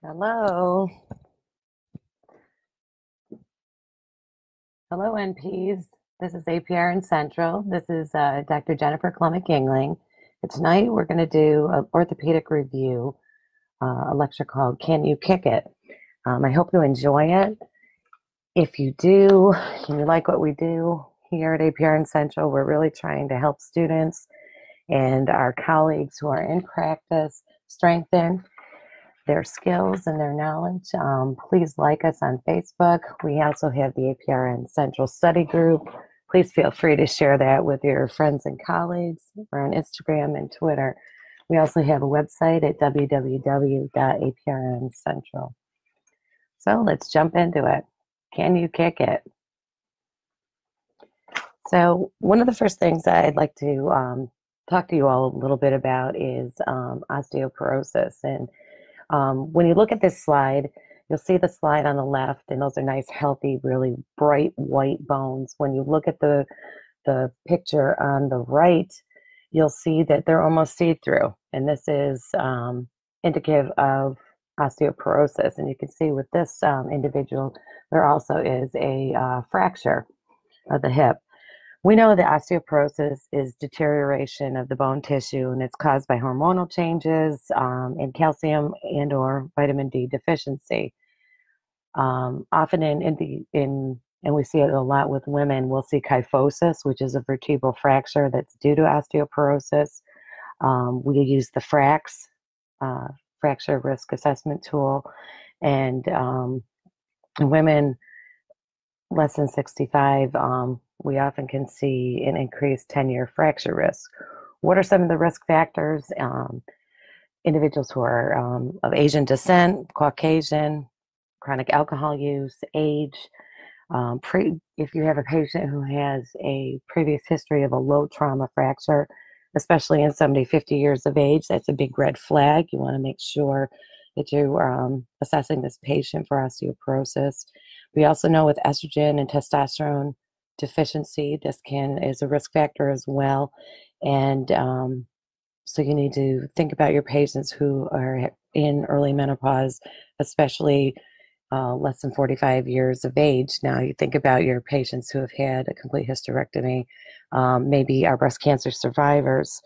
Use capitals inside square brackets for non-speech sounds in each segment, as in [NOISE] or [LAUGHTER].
Hello. Hello, NPs. This is APR APRN Central. This is uh, Dr. Jennifer Klimek Yingling. Tonight we're going to do an orthopedic review, uh, a lecture called Can You Kick It? Um, I hope you enjoy it. If you do, and you like what we do here at APR APRN Central, we're really trying to help students and our colleagues who are in practice strengthen their skills and their knowledge. Um, please like us on Facebook. We also have the APRN Central Study Group. Please feel free to share that with your friends and colleagues. We're on Instagram and Twitter. We also have a website at www.aprncentral. So let's jump into it. Can you kick it? So, one of the first things I'd like to um, talk to you all a little bit about is um, osteoporosis. And um, when you look at this slide, you'll see the slide on the left, and those are nice, healthy, really bright white bones. When you look at the the picture on the right, you'll see that they're almost see-through, and this is um, indicative of osteoporosis. And you can see with this um, individual, there also is a uh, fracture of the hip. We know that osteoporosis is deterioration of the bone tissue and it's caused by hormonal changes um, in calcium and or vitamin D deficiency. Um, often in, in the in and we see it a lot with women, we'll see kyphosis, which is a vertebral fracture that's due to osteoporosis. Um, we use the FRAX, uh, fracture risk assessment tool, and um, women less than 65, um, we often can see an increased 10 year fracture risk. What are some of the risk factors? Um, individuals who are um, of Asian descent, Caucasian, chronic alcohol use, age. Um, pre- if you have a patient who has a previous history of a low trauma fracture, especially in somebody 50 years of age, that's a big red flag. You want to make sure that you're um, assessing this patient for osteoporosis. We also know with estrogen and testosterone deficiency, this can is a risk factor as well. And um, so you need to think about your patients who are in early menopause, especially uh, less than 45 years of age. Now, you think about your patients who have had a complete hysterectomy, um, maybe are breast cancer survivors.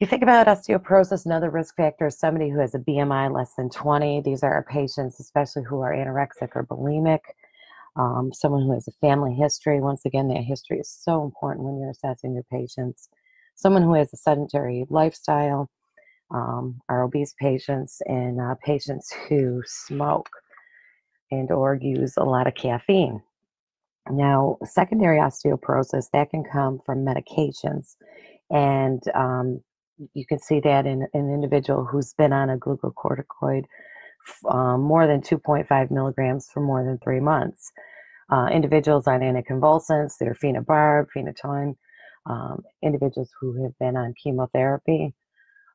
You think about osteoporosis, another risk factor is somebody who has a BMI less than 20. These are our patients, especially who are anorexic or bulimic. Um, someone who has a family history. Once again, that history is so important when you're assessing your patients. Someone who has a sedentary lifestyle, um, our obese patients, and uh, patients who smoke and or use a lot of caffeine. Now, secondary osteoporosis that can come from medications, and um, you can see that in an individual who's been on a glucocorticoid um, more than 2.5 milligrams for more than three months. Uh, individuals on anticonvulsants, they're phenobarb, phenytoin, um, individuals who have been on chemotherapy,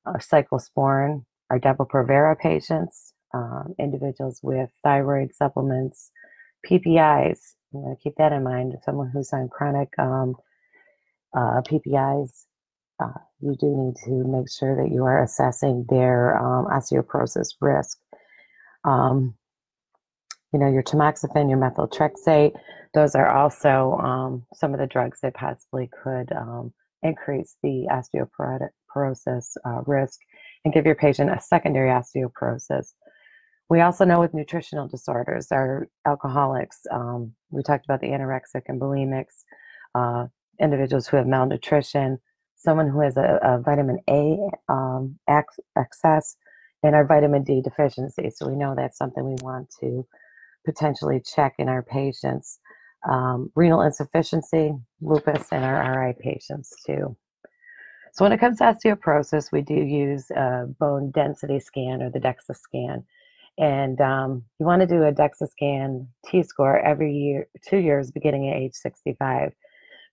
uh, cyclosporin, our Depo-Provera patients, um, individuals with thyroid supplements, PPIs. You know, keep that in mind. If Someone who's on chronic um, uh, PPIs, uh, you do need to make sure that you are assessing their um, osteoporosis risk. Um, you know, your tamoxifen, your methotrexate, those are also um, some of the drugs that possibly could um, increase the osteoporosis uh, risk and give your patient a secondary osteoporosis. We also know with nutritional disorders, our alcoholics, um, we talked about the anorexic and bulimics, uh, individuals who have malnutrition, someone who has a, a vitamin A um, excess, and our vitamin D deficiency. So we know that's something we want to potentially check in our patients. Um, renal insufficiency, lupus, and our RI patients too. So when it comes to osteoporosis, we do use a bone density scan or the DEXA scan. And um, you want to do a DEXA scan T-score every year, two years beginning at age 65.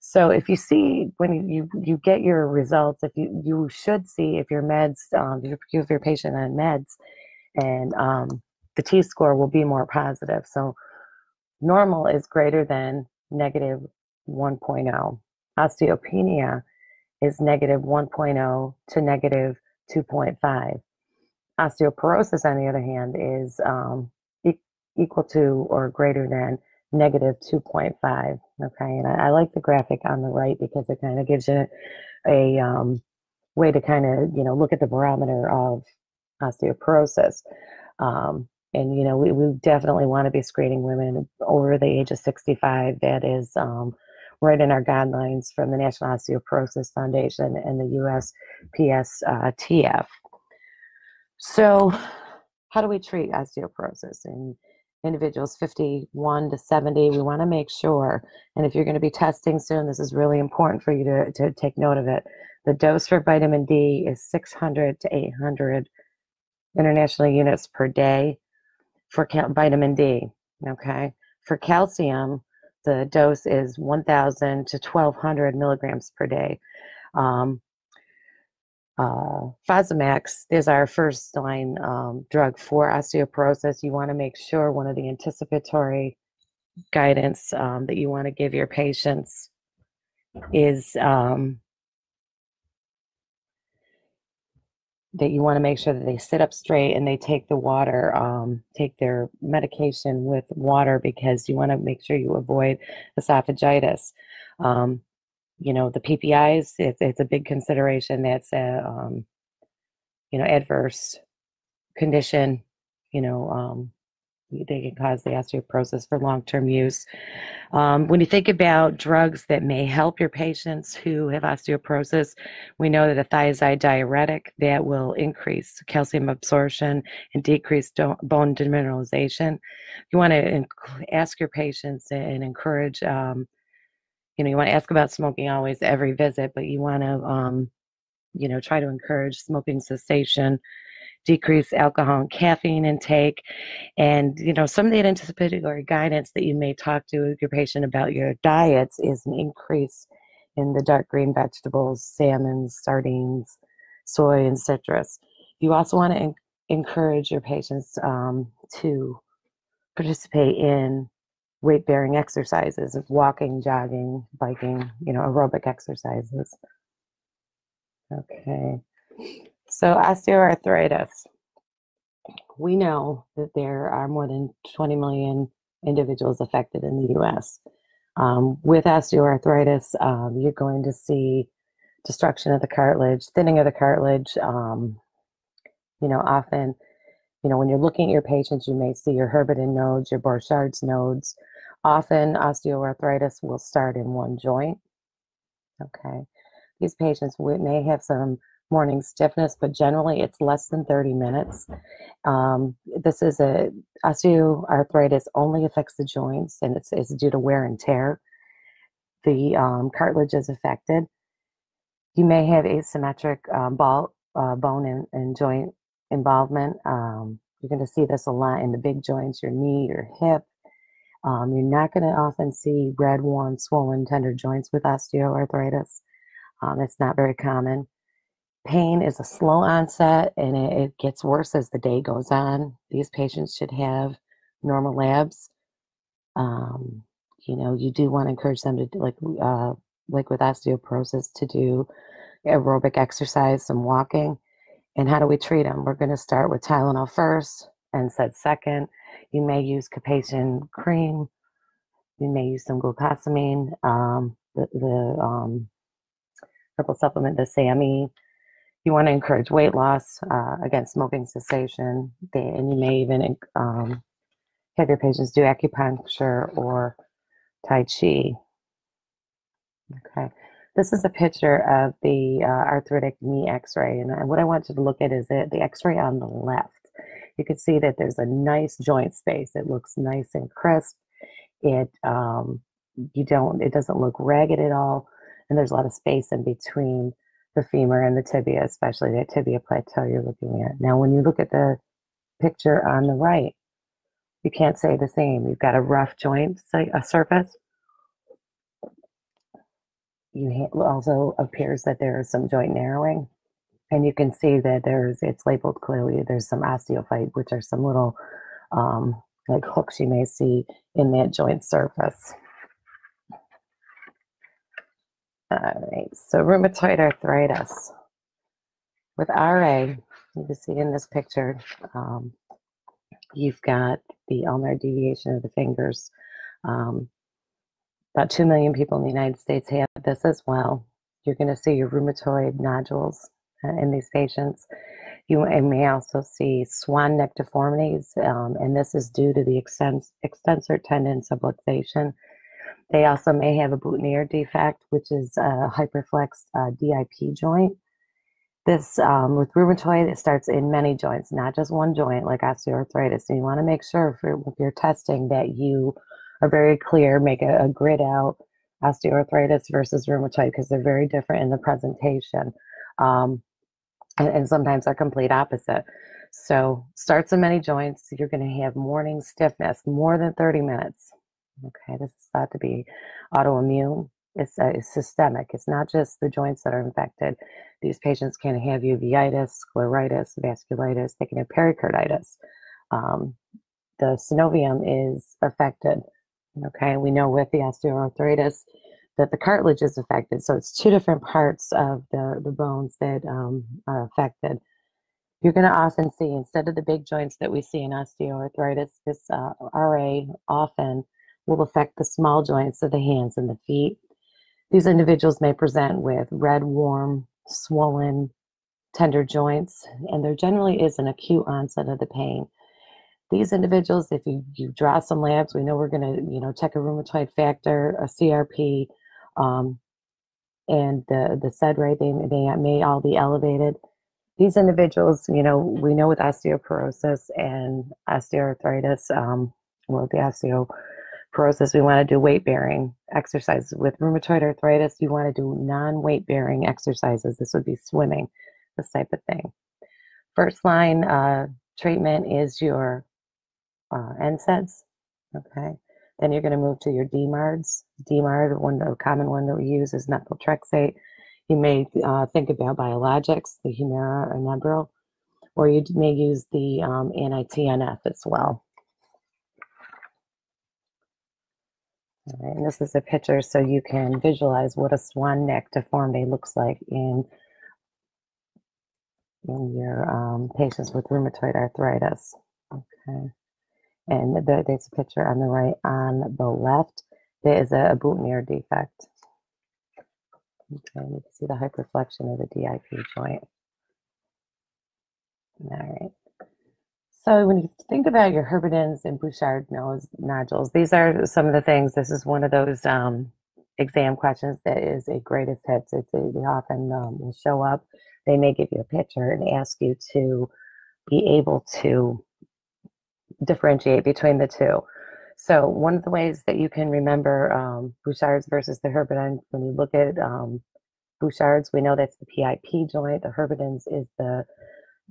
So if you see when you you get your results, if you you should see if your meds, um, if your patient on meds, and um, the T score will be more positive. So normal is greater than negative 1.0. Osteopenia is negative 1.0 to negative 2.5. osteoporosis, on the other hand, is um, e- equal to or greater than negative 2.5. Okay, and I, I, like the graphic on the right because it kind of gives you a um, way to kind of you know look at the barometer of osteoporosis. Um, and you know we, we definitely want to be screening women over the age of 65. That is um, right in our guidelines from the National Osteoporosis Foundation and the USPSTF. Uh, so, how do we treat osteoporosis in individuals 51 to 70? We want to make sure, and if you're going to be testing soon, this is really important for you to, to take note of it. The dose for vitamin D is 600 to 800 international units per day for cal- vitamin D. Okay. For calcium, the dose is 1,000 to 1,200 milligrams per day. Um, uh, Fosamax is our first line um, drug for osteoporosis. You want to make sure one of the anticipatory guidance um, that you want to give your patients is um, that you want to make sure that they sit up straight and they take the water, um, take their medication with water because you want to make sure you avoid esophagitis. Um, you know, the PPIs, it's, it's a big consideration. That's a, um, you know, adverse condition, you know, um, they can cause the osteoporosis for long-term use. Um, when you think about drugs that may help your patients who have osteoporosis, we know that a thiazide diuretic that will increase calcium absorption and decrease bone demineralization. You want to ask your patients and encourage. Um, you know, you want to ask about smoking always every visit, but you want to, um, you know, try to encourage smoking cessation decrease alcohol and caffeine intake. And, you know, some of the anticipatory guidance that you may talk to your patient about your diets is an increase in the dark green vegetables, salmon, sardines, soy, and citrus. You also want to en- encourage your patients um, to participate in weight bearing exercises of walking, jogging, biking, you know, aerobic exercises. Okay. So, osteoarthritis. We know that there are more than 20 million individuals affected in the US. Um, with osteoarthritis, um, you're going to see destruction of the cartilage, thinning of the cartilage. Um, you know, often, you know, when you're looking at your patients, you may see your Heberden nodes, your Bouchard's nodes. Often, osteoarthritis will start in one joint. Okay. These patients may have some morning stiffness, but generally it's less than 30 minutes. Um, this is a osteoarthritis only affects the joints and it's, it's due to wear and tear. The um, cartilage is affected. You may have asymmetric um, ball, uh, bone and, and, joint involvement. Um, you're going to see this a lot in the big joints, your knee, your hip. Um, you're not going to often see red, warm, swollen, tender joints with osteoarthritis. Um, it's not very common pain is a slow onset and it, it, gets worse as the day goes on. These patients should have normal labs. Um, you know, you do want to encourage them to like uh, like with osteoporosis to do aerobic exercise, some walking. And how do we treat them? We're going to start with Tylenol first, NSAID second. You may use capsaicin cream. You may use some glucosamine. Um, the the um, purple supplement, the SAMe you want to encourage weight loss, uh, against smoking cessation, they, and you may even um, have your patients do acupuncture or Tai Chi. Okay, this is a picture of the uh, arthritic knee x-ray, and what I want you to look at is the x-ray on the left. You can see that there's a nice joint space. It looks nice and crisp. It um, you don't it doesn't look ragged at all, and there's a lot of space in between the femur and the tibia, especially the tibia plateau you're looking at. Now, when you look at the picture on the right, you can't say the same. You've got a rough joint a surface. You also appears that there is some joint narrowing, and you can see that there's it's labeled clearly. There's some osteophyte, which are some little um, like hooks you may see in that joint surface. All right, so rheumatoid arthritis. With RA, You can see in this picture, um, you've got the ulnar deviation of the fingers. Um, about 2 million people in the United States have this as well. You're going to see your rheumatoid nodules in these patients. You may also see swan neck deformities, um, and this is due to the extensor tendon subluxation. They also may have a boutonniere defect, which is a hyperflexed uh, DIP joint. This, um, with rheumatoid, it starts in many joints, not just one joint like osteoarthritis. So you want to make sure for, if you're testing that you are very clear, make a, a grid out osteoarthritis versus rheumatoid because they're very different in the presentation. Um, and, and, sometimes are complete opposite. So starts in many joints. You're going to have morning stiffness more than 30 minutes. Okay, this is thought to be autoimmune. It's, uh, it's systemic. It's not just the joints that are infected. These patients can have uveitis, scleritis, vasculitis. They can have pericarditis. Um, the synovium is affected. Okay, we know with the osteoarthritis that the cartilage is affected. So it's two different parts of the, the bones that um, are affected. You're going to often see, instead of the big joints that we see in osteoarthritis, this uh, RA often will affect the small joints of the hands and the feet. These individuals may present with red, warm, swollen, tender joints, and there generally is an acute onset of the pain. These individuals, if you, you draw some labs, we know we're going to, you know, check a rheumatoid factor, a CRP, um, and the the SED rate they, they may all be elevated. These individuals, you know, we know with osteoporosis and osteoarthritis, um, well, the osteoporosis, we want to do weight bearing exercises. With rheumatoid arthritis, you want to do non weight bearing exercises. This would be swimming, this type of thing. First line uh, treatment is your uh, NSAIDs. Okay. Then you're going to move to your DMARDs. DMARD, one the common one that we use is methotrexate. You may uh, think about biologics, the Humira or Enbrel, or you may use the um, anti-TNF as well. And this is a picture so you can visualize what a swan neck deformity looks like in, in your um, patients with rheumatoid arthritis. Okay. And the, there's a picture on the right. On the left, there is a, a boutonniere defect. Okay, you can see the hyperflexion of the DIP joint. All right. So when you think about your Heberden's and Bouchard nose nodules, these are some of the things. This is one of those um, exam questions that is a greatest hits. It's they often um, will show up. They may give you a picture and ask you to be able to differentiate between the two. So one of the ways that you can remember um, Bouchard's versus the Heberden, when you look at um, Bouchard's, we know that's the PIP joint. The Heberden's is the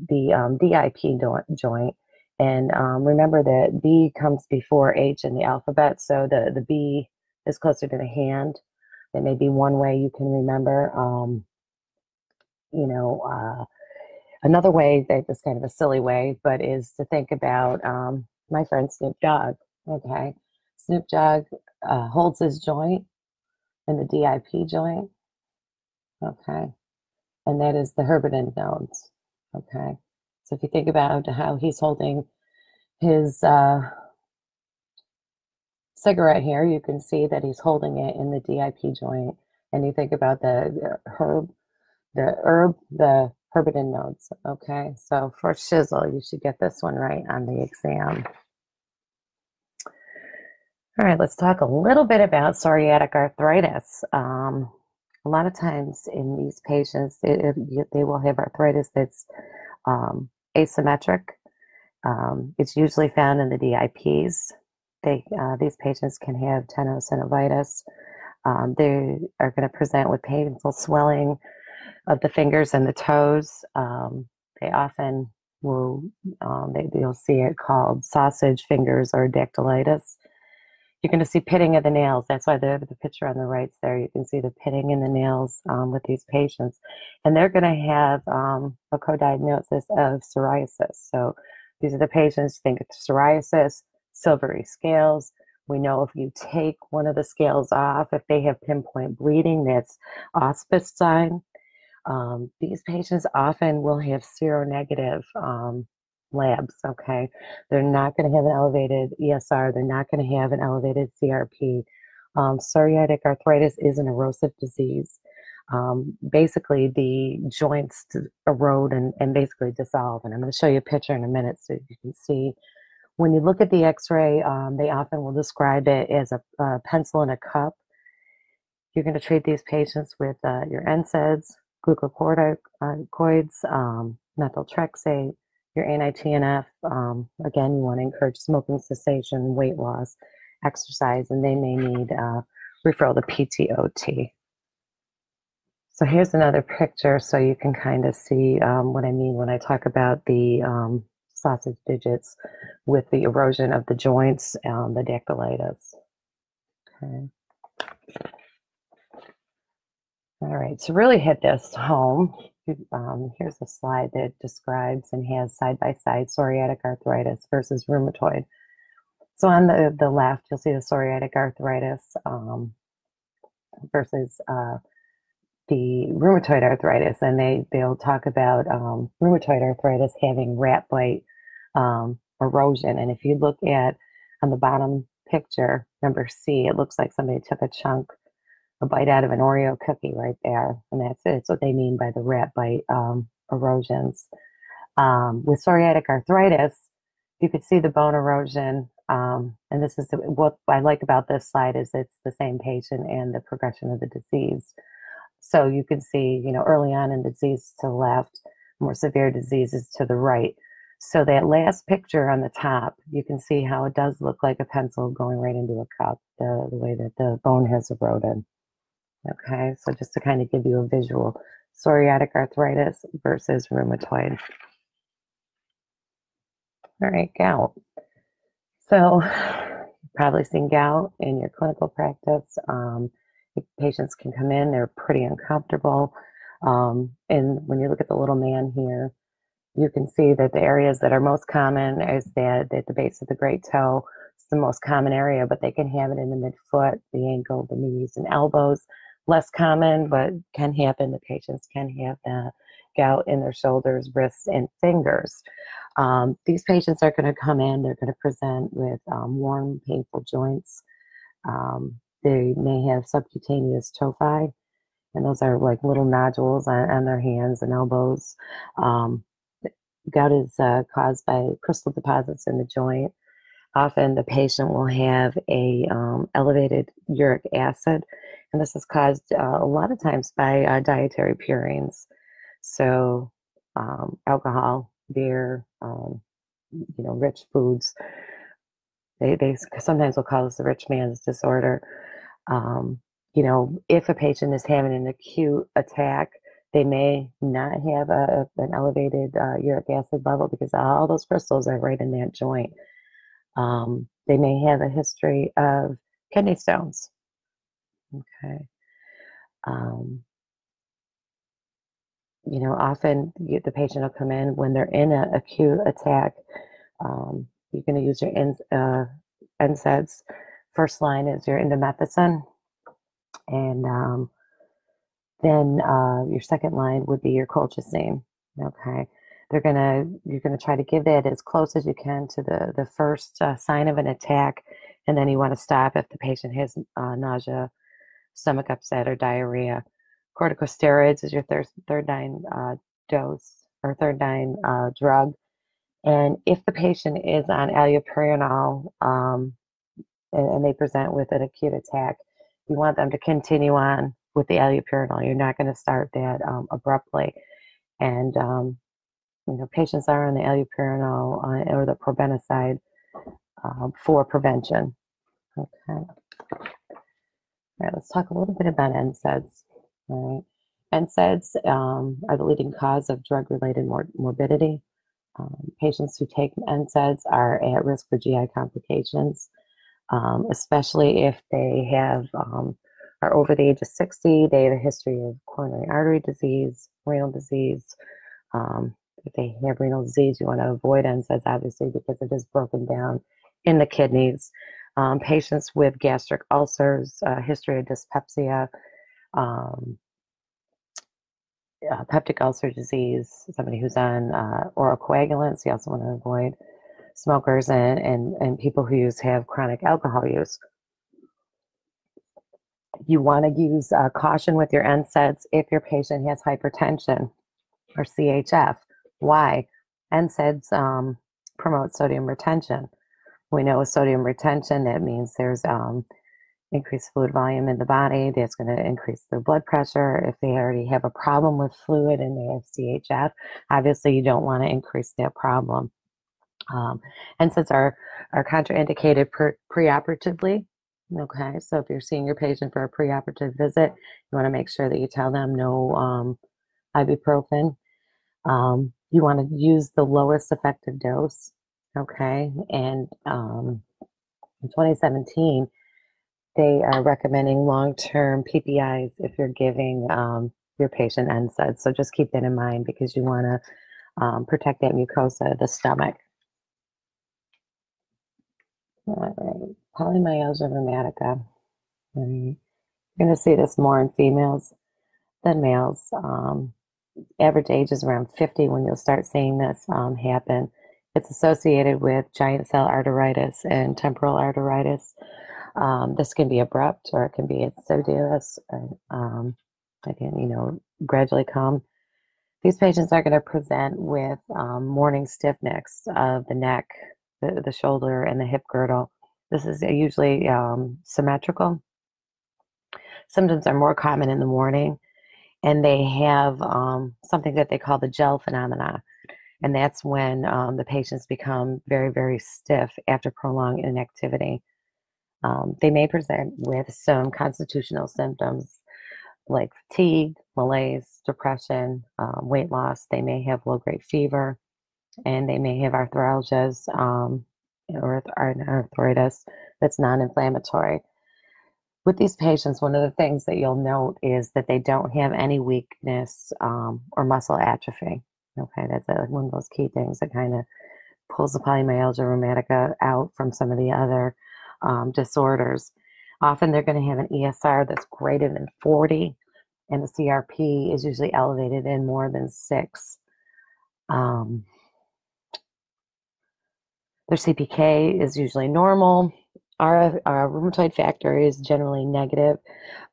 the um, DIP joint. And um, remember that B comes before H in the alphabet, so the, the B is closer to the hand. That may be one way you can remember. Um, you know, uh, Another way that is kind of a silly way, but is to think about um, my friend Snoop Dogg. Okay, Snoop Dogg uh, holds his joint in the DIP joint. Okay, and that is the Heberden nodes. Okay, so if you think about how he's holding his uh, cigarette here, you can see that he's holding it in the DIP joint. And you think about the herb, the herb, the Heberden nodes. Okay, so for chisel, you should get this one right on the exam. All right, let's talk a little bit about psoriatic arthritis. Um, a lot of times in these patients, it, it, they will have arthritis that's um, asymmetric. Um, it's usually found in the DIPs. They, uh, these patients can have tenosynovitis. Um, they are going to present with painful swelling, of the fingers and the toes. Um, they often will, um, they, you'll see it called sausage fingers or dactylitis. You're going to see pitting of the nails. That's why the, the picture on the right there, you can see the pitting in the nails um, with these patients. And they're going to have um, a co-diagnosis of psoriasis. So these are the patients, think of psoriasis, silvery scales. We know if you take one of the scales off, if they have pinpoint bleeding, that's Auspitz sign. Um, these patients often will have seronegative um, labs, okay? They're not going to have an elevated ESR, they're not going to have an elevated CRP. Um, psoriatic arthritis is an erosive disease. Um, basically, the joints erode and, and basically dissolve. And I'm going to show you a picture in a minute so you can see. When you look at the x-ray, um, they often will describe it as a, a pencil in a cup. You're going to treat these patients with uh, your NSAIDs, glucocorticoids, um, methotrexate, your anti-TNF. Um, again, you want to encourage smoking cessation, weight loss, exercise, and they may need uh, referral to PTOT. So here's another picture so you can kind of see um, what I mean when I talk about the um, sausage digits with the erosion of the joints, um, the dactylitis. Okay. All right, so really hit this home, um, here's a slide that describes and has side-by-side psoriatic arthritis versus rheumatoid. So on the, the left, you'll see the psoriatic arthritis um, versus uh, the rheumatoid arthritis, and they, they'll talk about um, rheumatoid arthritis having rat bite um, erosion. And if you look at on the bottom picture, number C, it looks like somebody took a chunk a bite out of an Oreo cookie right there. And that's it. It's what they mean by the rat bite um, erosions. Um, with psoriatic arthritis, you could see the bone erosion. Um, and this is the, what I like about this slide is it's the same patient and the progression of the disease. So you can see, you know, early on in the disease to the left, more severe diseases to the right. So that last picture on the top, you can see how it does look like a pencil going right into a cup, the, the way that the bone has eroded. Okay, so just to kind of give you a visual, psoriatic arthritis versus rheumatoid. All right, gout. So you've probably seen gout in your clinical practice. Um, patients can come in, they're pretty uncomfortable. Um, and when you look at the little man here, you can see that the areas that are most common is that at the base of the great toe. It's the most common area, but they can have it in the midfoot, the ankle, the knees, and elbows less common, but can happen. The patients can have the gout in their shoulders, wrists, and fingers. Um, these patients are going to come in, they're going to present with um, warm, painful joints. Um, they may have subcutaneous tophi, and those are like little nodules on, on their hands and elbows. Um, gout is uh, caused by crystal deposits in the joint. Often the patient will have a um, elevated uric acid and this is caused uh, a lot of times by uh, dietary purines. So, um, alcohol, beer, um, you know, rich foods. They, they sometimes will call this the rich man's disorder. Um, you know, if a patient is having an acute attack, they may not have a, an elevated uh, uric acid level because all those crystals are right in that joint. Um, they may have a history of kidney stones. Okay. Um, you know, often you, the patient will come in when they're in an acute attack. Um, you're going to use your in, uh, NSAIDs. First line is your indomethacin. And um, then uh, your second line would be your colchicine. Okay. They're to, you're going to try to give that as close as you can to the, the first uh, sign of an attack. And then you want to stop if the patient has uh, nausea stomach upset or diarrhea. Corticosteroids is your third, third uh, dose or third line uh, drug. And if the patient is on allopurinol um, and, and, they present with an acute attack, you want them to continue on with the allopurinol. You're not going to start that um, abruptly. And, um, you know, patients are on the allopurinol uh, or the probenecid um, for prevention. Okay. All right, let's talk a little bit about NSAIDs. All right. NSAIDs um, are the leading cause of drug-related mor morbidity. Um, patients who take NSAIDs are at risk for GI complications, um, especially if they have um, are over the age of 60. They have a history of coronary artery disease, renal disease. Um, if they have renal disease, you want to avoid NSAIDs, obviously, because it is broken down in the kidneys um, patients with gastric ulcers, uh, history of dyspepsia, um, uh, peptic ulcer disease, somebody who's on uh, oral coagulants. You also want to avoid smokers and, and, and people who use have chronic alcohol use. You want to use uh, caution with your NSAIDs if your patient has hypertension or CHF. Why? NSAIDs um, promote sodium retention. We know with sodium retention, that means there's um, increased fluid volume in the body. That's going to increase their blood pressure. If they already have a problem with fluid and they have CHF, obviously you don't want to increase that problem. Um, NSAIDs are, are contraindicated pre- preoperatively. Okay, so if you're seeing your patient for a preoperative visit, you want to make sure that you tell them no um, ibuprofen. Um, you want to use the lowest effective dose. Okay, and um, in 2017, they are recommending long-term PPIs if you're giving um, your patient NSAIDs. So just keep that in mind because you want to um, protect that mucosa of the stomach. All right, polymyalgia rheumatica. You're going to see this more in females than males. Um, average age is around 50 when you'll start seeing this um, happen. It's associated with giant cell arteritis and temporal arteritis. Um, this can be abrupt or it can be insidious. Um, again, you know, gradually come. These patients are going to present with um, morning stiffness of the neck, the, the shoulder, and the hip girdle. This is usually um, symmetrical. Symptoms are more common in the morning, and they have um, something that they call the gel phenomena. And that's when um, the patients become very, very stiff after prolonged inactivity. Um, they may present with some constitutional symptoms like fatigue, malaise, depression, um, weight loss. They may have low grade fever, and they may have arthralgias um, or arthritis that's non inflammatory. With these patients, one of the things that you'll note is that they don't have any weakness um, or muscle atrophy. Okay, that's one of those key things that kind of pulls the polymyalgia rheumatica out from some of the other um, disorders. Often they're going to have an ESR that's greater than 40, and the CRP is usually elevated in more than six. Um, their CPK is usually normal. Our, our rheumatoid factor is generally negative,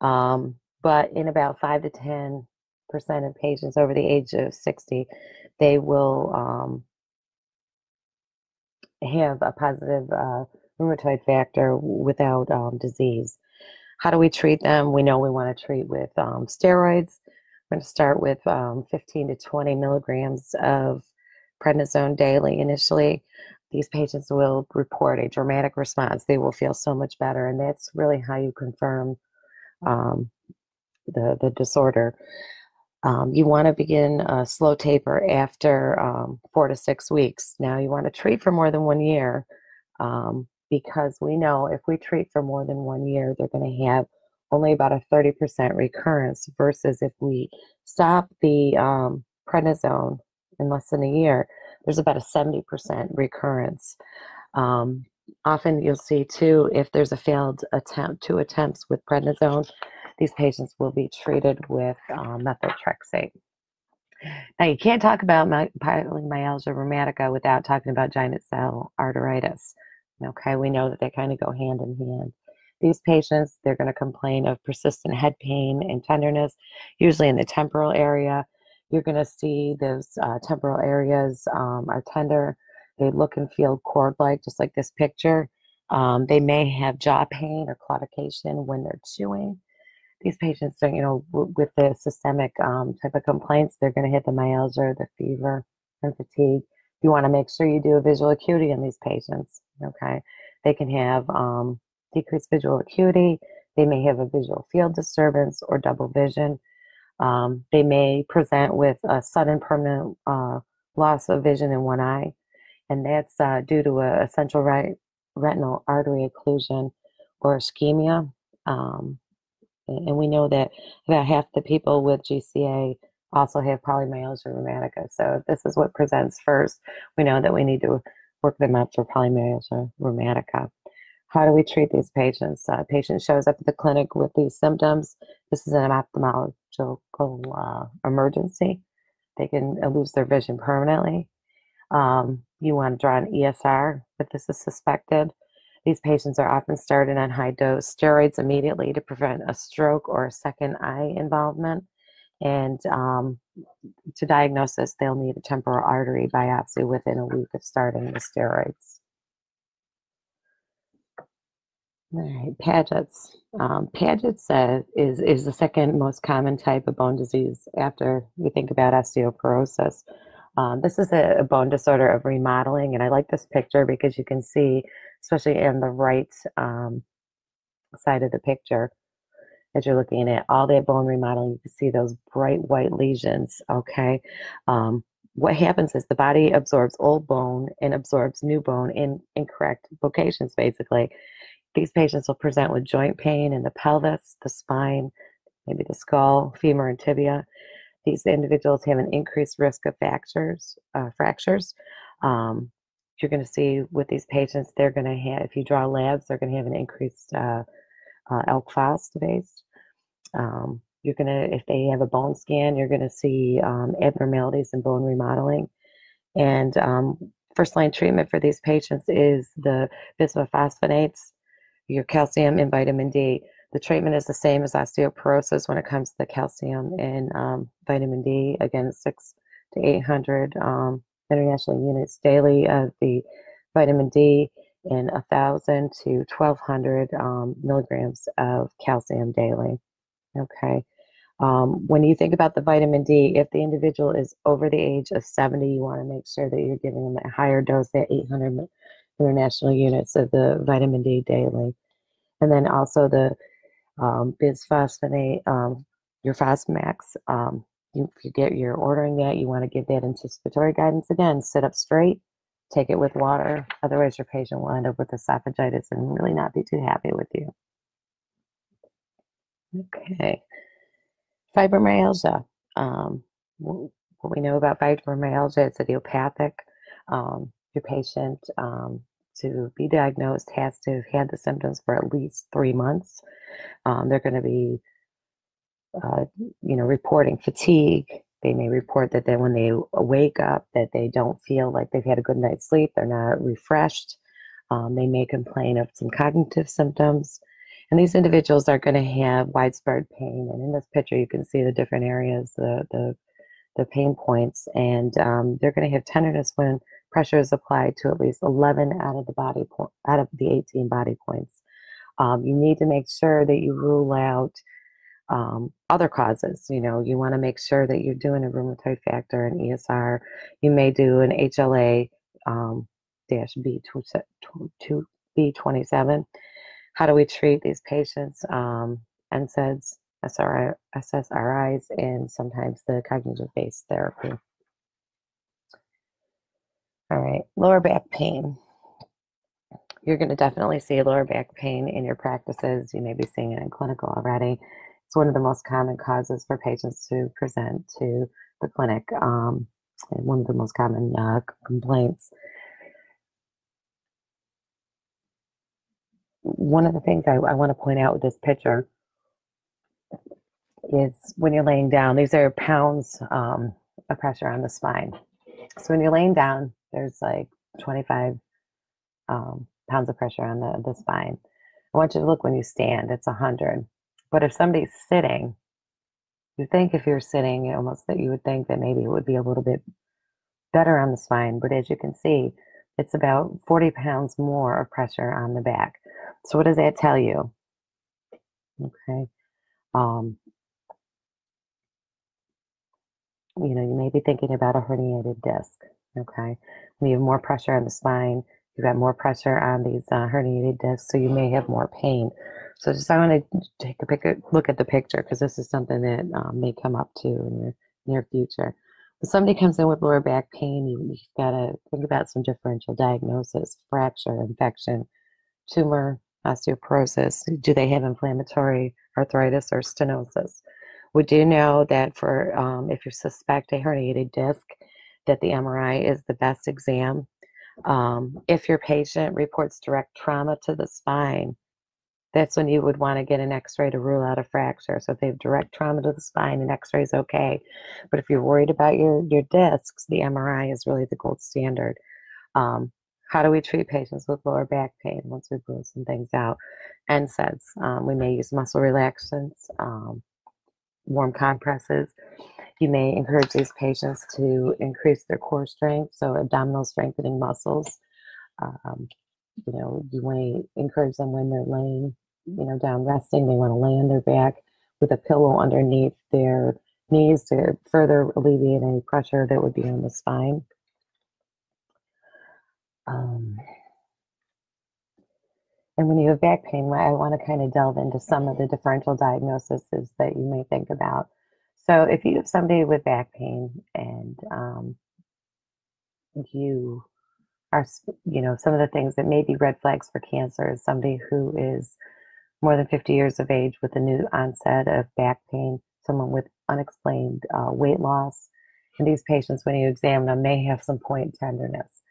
um, but in about 5 to 10 percent of patients over the age of 60, they will um, have a positive uh, rheumatoid factor without um, disease. How do we treat them? We know we want to treat with um, steroids. We're going to start with um, 15 to 20 milligrams of prednisone daily initially. These patients will report a dramatic response. They will feel so much better, and that's really how you confirm um, the, the disorder. Um, you want to begin a slow taper after um, four to six weeks. Now, you want to treat for more than one year um, because we know if we treat for more than one year, they're going to have only about a 30% recurrence versus if we stop the um, prednisone in less than a year, there's about a 70% recurrence. Um, often you'll see too, if there's a failed attempt, two attempts with prednisone, these patients will be treated with um, methotrexate. Now, you can't talk about my, polymyalgia rheumatica without talking about giant cell arteritis. Okay, we know that they kind of go hand in hand. These patients, they're going to complain of persistent head pain and tenderness, usually in the temporal area. You're going to see those uh, temporal areas um, are tender. They look and feel cord like, just like this picture. Um, they may have jaw pain or claudication when they're chewing. These patients, are, you know, with the systemic um, type of complaints, they're going to hit the myalgia, the fever, and fatigue. You want to make sure you do a visual acuity in these patients. Okay, they can have um, decreased visual acuity. They may have a visual field disturbance or double vision. Um, they may present with a sudden permanent uh, loss of vision in one eye, and that's uh, due to a, central right retinal artery occlusion or ischemia. Um, and we know that about half the people with GCA also have polymyalgia rheumatica. So if this is what presents first. We know that we need to work them up for polymyalgia rheumatica. How do we treat these patients? Uh, patient shows up at the clinic with these symptoms. This is an ophthalmologist uh, emergency. They can lose their vision permanently. Um, you want to draw an ESR if this is suspected. These patients are often started on high dose steroids immediately to prevent a stroke or a second eye involvement. And um, to diagnose this, they'll need a temporal artery biopsy within a week of starting the steroids. All right, Paget's. Um, Paget's uh, is, is the second most common type of bone disease after we think about osteoporosis. Um, this is a, a, bone disorder of remodeling, and I like this picture because you can see, especially in the right um, side of the picture, as you're looking at all that bone remodeling, you can see those bright white lesions. Okay. Um, what happens is the body absorbs old bone and absorbs new bone in incorrect locations, basically. These patients will present with joint pain in the pelvis, the spine, maybe the skull, femur, and tibia. These individuals have an increased risk of fractures. Uh, fractures. Um, you're going to see with these patients, they're going to have, if you draw labs, they're going to have an increased uh, uh, ELK. Um, you're going to, if they have a bone scan, you're going to see um, abnormalities in bone remodeling. And um, first line treatment for these patients is the bisphosphonates your calcium and vitamin D. The treatment is the same as osteoporosis when it comes to the calcium and um, vitamin D. Again, six to 800 um, international units daily of the vitamin D and 1,000 to 1,200 um, milligrams of calcium daily. Okay. Um, when you think about the vitamin D, if the individual is over the age of 70, you want to make sure that you're giving them a higher dose, at 800 international units of the vitamin D daily. And then also the um, bisphosphonate, um, your Fosamax. Um, you, if you get you're ordering that, you want to give that anticipatory guidance again. Sit up straight, take it with water. Otherwise, your patient will end up with esophagitis and really not be too happy with you. Okay, fibromyalgia. Um, what we know about fibromyalgia, it's idiopathic. Um, your patient um, to be diagnosed has to have had the symptoms for at least three months. Um, they're going to be, uh, you know, reporting fatigue. They may report that then when they wake up that they don't feel like they've had a good night's sleep. They're not refreshed. Um, they may complain of some cognitive symptoms. And these individuals are going to have widespread pain. And in this picture, you can see the different areas, the, the, the pain points. And um, they're going to have tenderness when pressure is applied to at least 11 out of the body point, out of the 18 body points. Um, you need to make sure that you rule out um, other causes. You know, you want to make sure that you're doing a rheumatoid factor and ESR. You may do an HLA um, dash B two B twenty seven. How do we treat these patients? Um, NSAIDs, SRI, SSRIs, and sometimes the cognitive based therapy. All right, lower back pain. You're going to definitely see lower back pain in your practices. You may be seeing it in clinical already. It's one of the most common causes for patients to present to the clinic, um, and one of the most common uh, complaints. One of the things I, I want to point out with this picture is when you're laying down, these are pounds um, of pressure on the spine. So when you're laying down, there's like 25 um, pounds of pressure on the, the spine. I want you to look when you stand, it's 100. But if somebody's sitting, you think if you're sitting, almost that you would think that maybe it would be a little bit better on the spine. But as you can see, it's about 40 pounds more of pressure on the back. So what does that tell you? Okay. Um, you know, you may be thinking about a herniated disc. Okay. When you have more pressure on the spine, you've got more pressure on these uh, herniated discs, so you may have more pain. So just I want to take a pic- look at the picture because this is something that um, may come up too in the near future. Somebody comes in with lower back pain, you, you've got to think about some differential diagnosis, fracture, infection, tumor, osteoporosis. Do they have inflammatory arthritis or stenosis? We do know that for um, if you suspect a herniated disc, that the MRI is the best exam. Um, if your patient reports direct trauma to the spine, that's when you would want to get an x-ray to rule out a fracture. So if they have direct trauma to the spine, an x-ray is okay. But if you're worried about your, your discs, the MRI is really the gold standard. Um, how do we treat patients with lower back pain once we rule some things out? NSAIDs. Um, we may use muscle relaxants, um, warm compresses. You may encourage these patients to increase their core strength, so abdominal strengthening muscles. Um, you know, you may encourage them when they're laying, you know, down resting. They want to lay on their back with a pillow underneath their knees to further alleviate any pressure that would be on the spine. Um, and when you have back pain, I want to kind of delve into some of the differential diagnoses that you may think about. So if you have somebody with back pain and um, you are, you know, some of the things that may be red flags for cancer is somebody who is more than 50 years of age with a new onset of back pain, someone with unexplained uh, weight loss. And these patients, when you examine them, may have some point tenderness.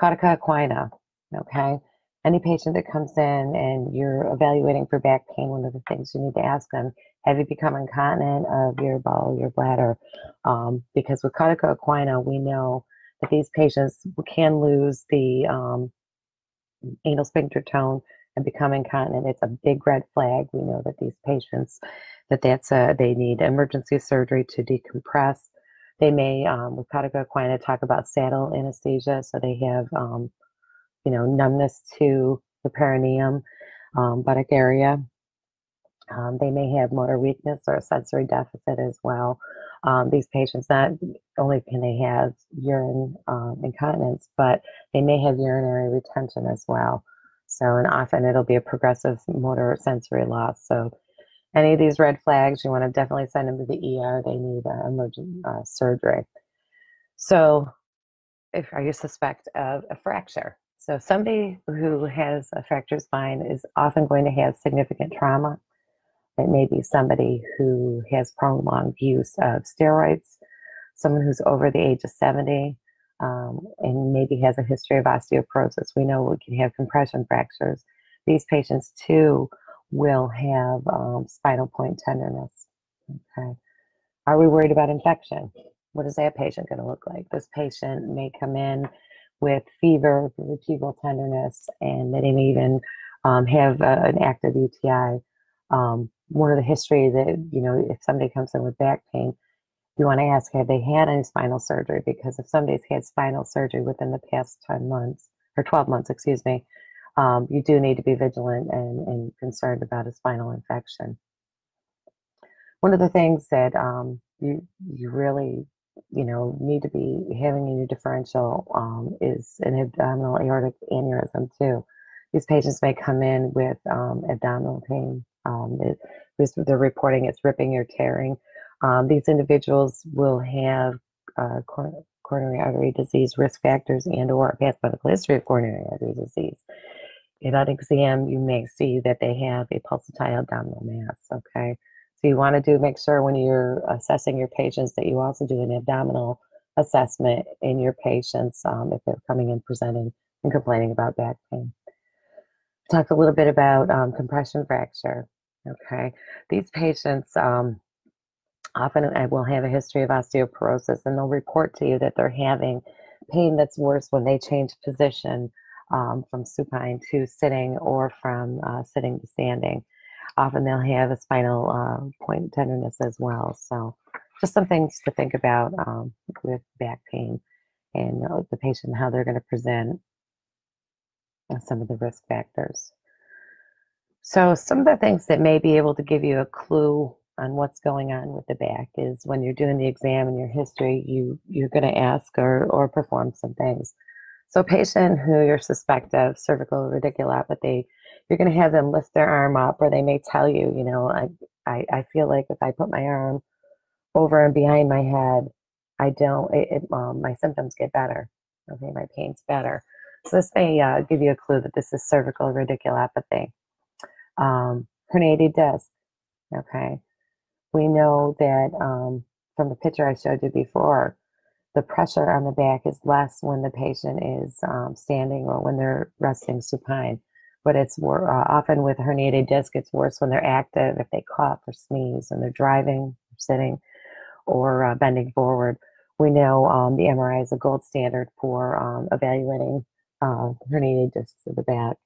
Caudica equina, okay? Any patient that comes in and you're evaluating for back pain, one of the things you need to ask them, have you become incontinent of your bowel, your bladder? Um, because with Caudica equina, we know that these patients can lose the um, anal sphincter tone and become incontinent. It's a big red flag. We know that these patients, that that's a, they need emergency surgery to decompress. They may, um, with Caudica equina, talk about saddle anesthesia. So they have, um, you know, numbness to the perineum, um, buttock area. Um, they may have motor weakness or sensory deficit as well. Um, these patients not only can they have urine um, incontinence, but they may have urinary retention as well. So, and often it'll be a progressive motor sensory loss. So, any of these red flags, you want to definitely send them to the ER. They need uh, emergent uh, surgery. So, if are you suspect of a fracture? So, somebody who has a fractured spine is often going to have significant trauma. It may be somebody who has prolonged use of steroids, someone who's over the age of 70, um, and maybe has a history of osteoporosis. We know we can have compression fractures. These patients, too, will have um, spinal point tenderness. Okay. Are we worried about infection? What is that patient going to look like? This patient may come in with fever, vertebral tenderness, and they may even um, have uh, an active UTI. Um, one of the history that, you know, if somebody comes in with back pain, you want to ask, have they had any spinal surgery? Because if somebody's had spinal surgery within the past 10 months, or 12 months, excuse me, um, you do need to be vigilant and, and, concerned about a spinal infection. One of the things that um, you, you really, you know, need to be having in your differential um, is an abdominal aortic aneurysm too. These patients may come in with um, abdominal pain. Um, it, they're reporting it's ripping or tearing. Um, these individuals will have uh, coronary artery disease risk factors and or a past medical history of coronary artery disease. In that exam, you may see that they have a pulsatile abdominal mass, okay? So you want to do make sure when you're assessing your patients that you also do an abdominal assessment in your patients um, if they're coming in presenting and complaining about back pain. Talked a little bit about um, compression fracture. Okay, these patients um, often will have a history of osteoporosis, and they'll report to you that they're having pain that's worse when they change position um, from supine to sitting or from uh, sitting to standing. Often they'll have a spinal uh, point tenderness as well. So, just some things to think about um, with back pain and uh, the patient, how they're going to present uh, some of the risk factors. So, some of the things that may be able to give you a clue on what's going on with the back is when you're doing the exam and your history, you you're going to ask or or perform some things. So, patient who you're suspect of cervical radiculopathy, you're going to have them lift their arm up, or they may tell you, you know, I, I, I feel like if I put my arm over and behind my head, I don't, it, it um, my symptoms get better. Okay, my pain's better. So this may uh, give you a clue that this is cervical radiculopathy. Um, herniated disc. Okay, we know that um, from the picture I showed you before, the pressure on the back is less when the patient is um, standing or when they're resting supine. but it's more, uh, often with herniated disc, it's worse when they're active, if they cough or sneeze and they're driving, or sitting, or uh, bending forward. We know um, the MRI is a gold standard for um, evaluating uh, herniated discs of the back.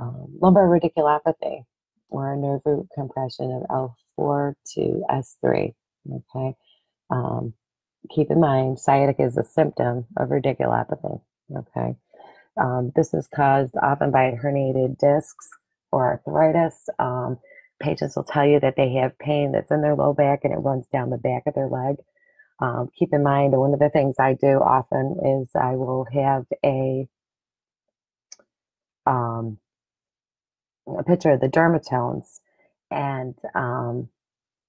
Um, lumbar radiculopathy, or a nerve root compression of L4 to S3. Okay. Um, keep in mind, sciatica is a symptom of radiculopathy. Okay. Um, this is caused often by herniated discs or arthritis. Um, patients will tell you that they have pain that's in their low back and it runs down the back of their leg. Um, keep in mind, one of the things I do often is I will have a um, a picture of the dermatomes, and um,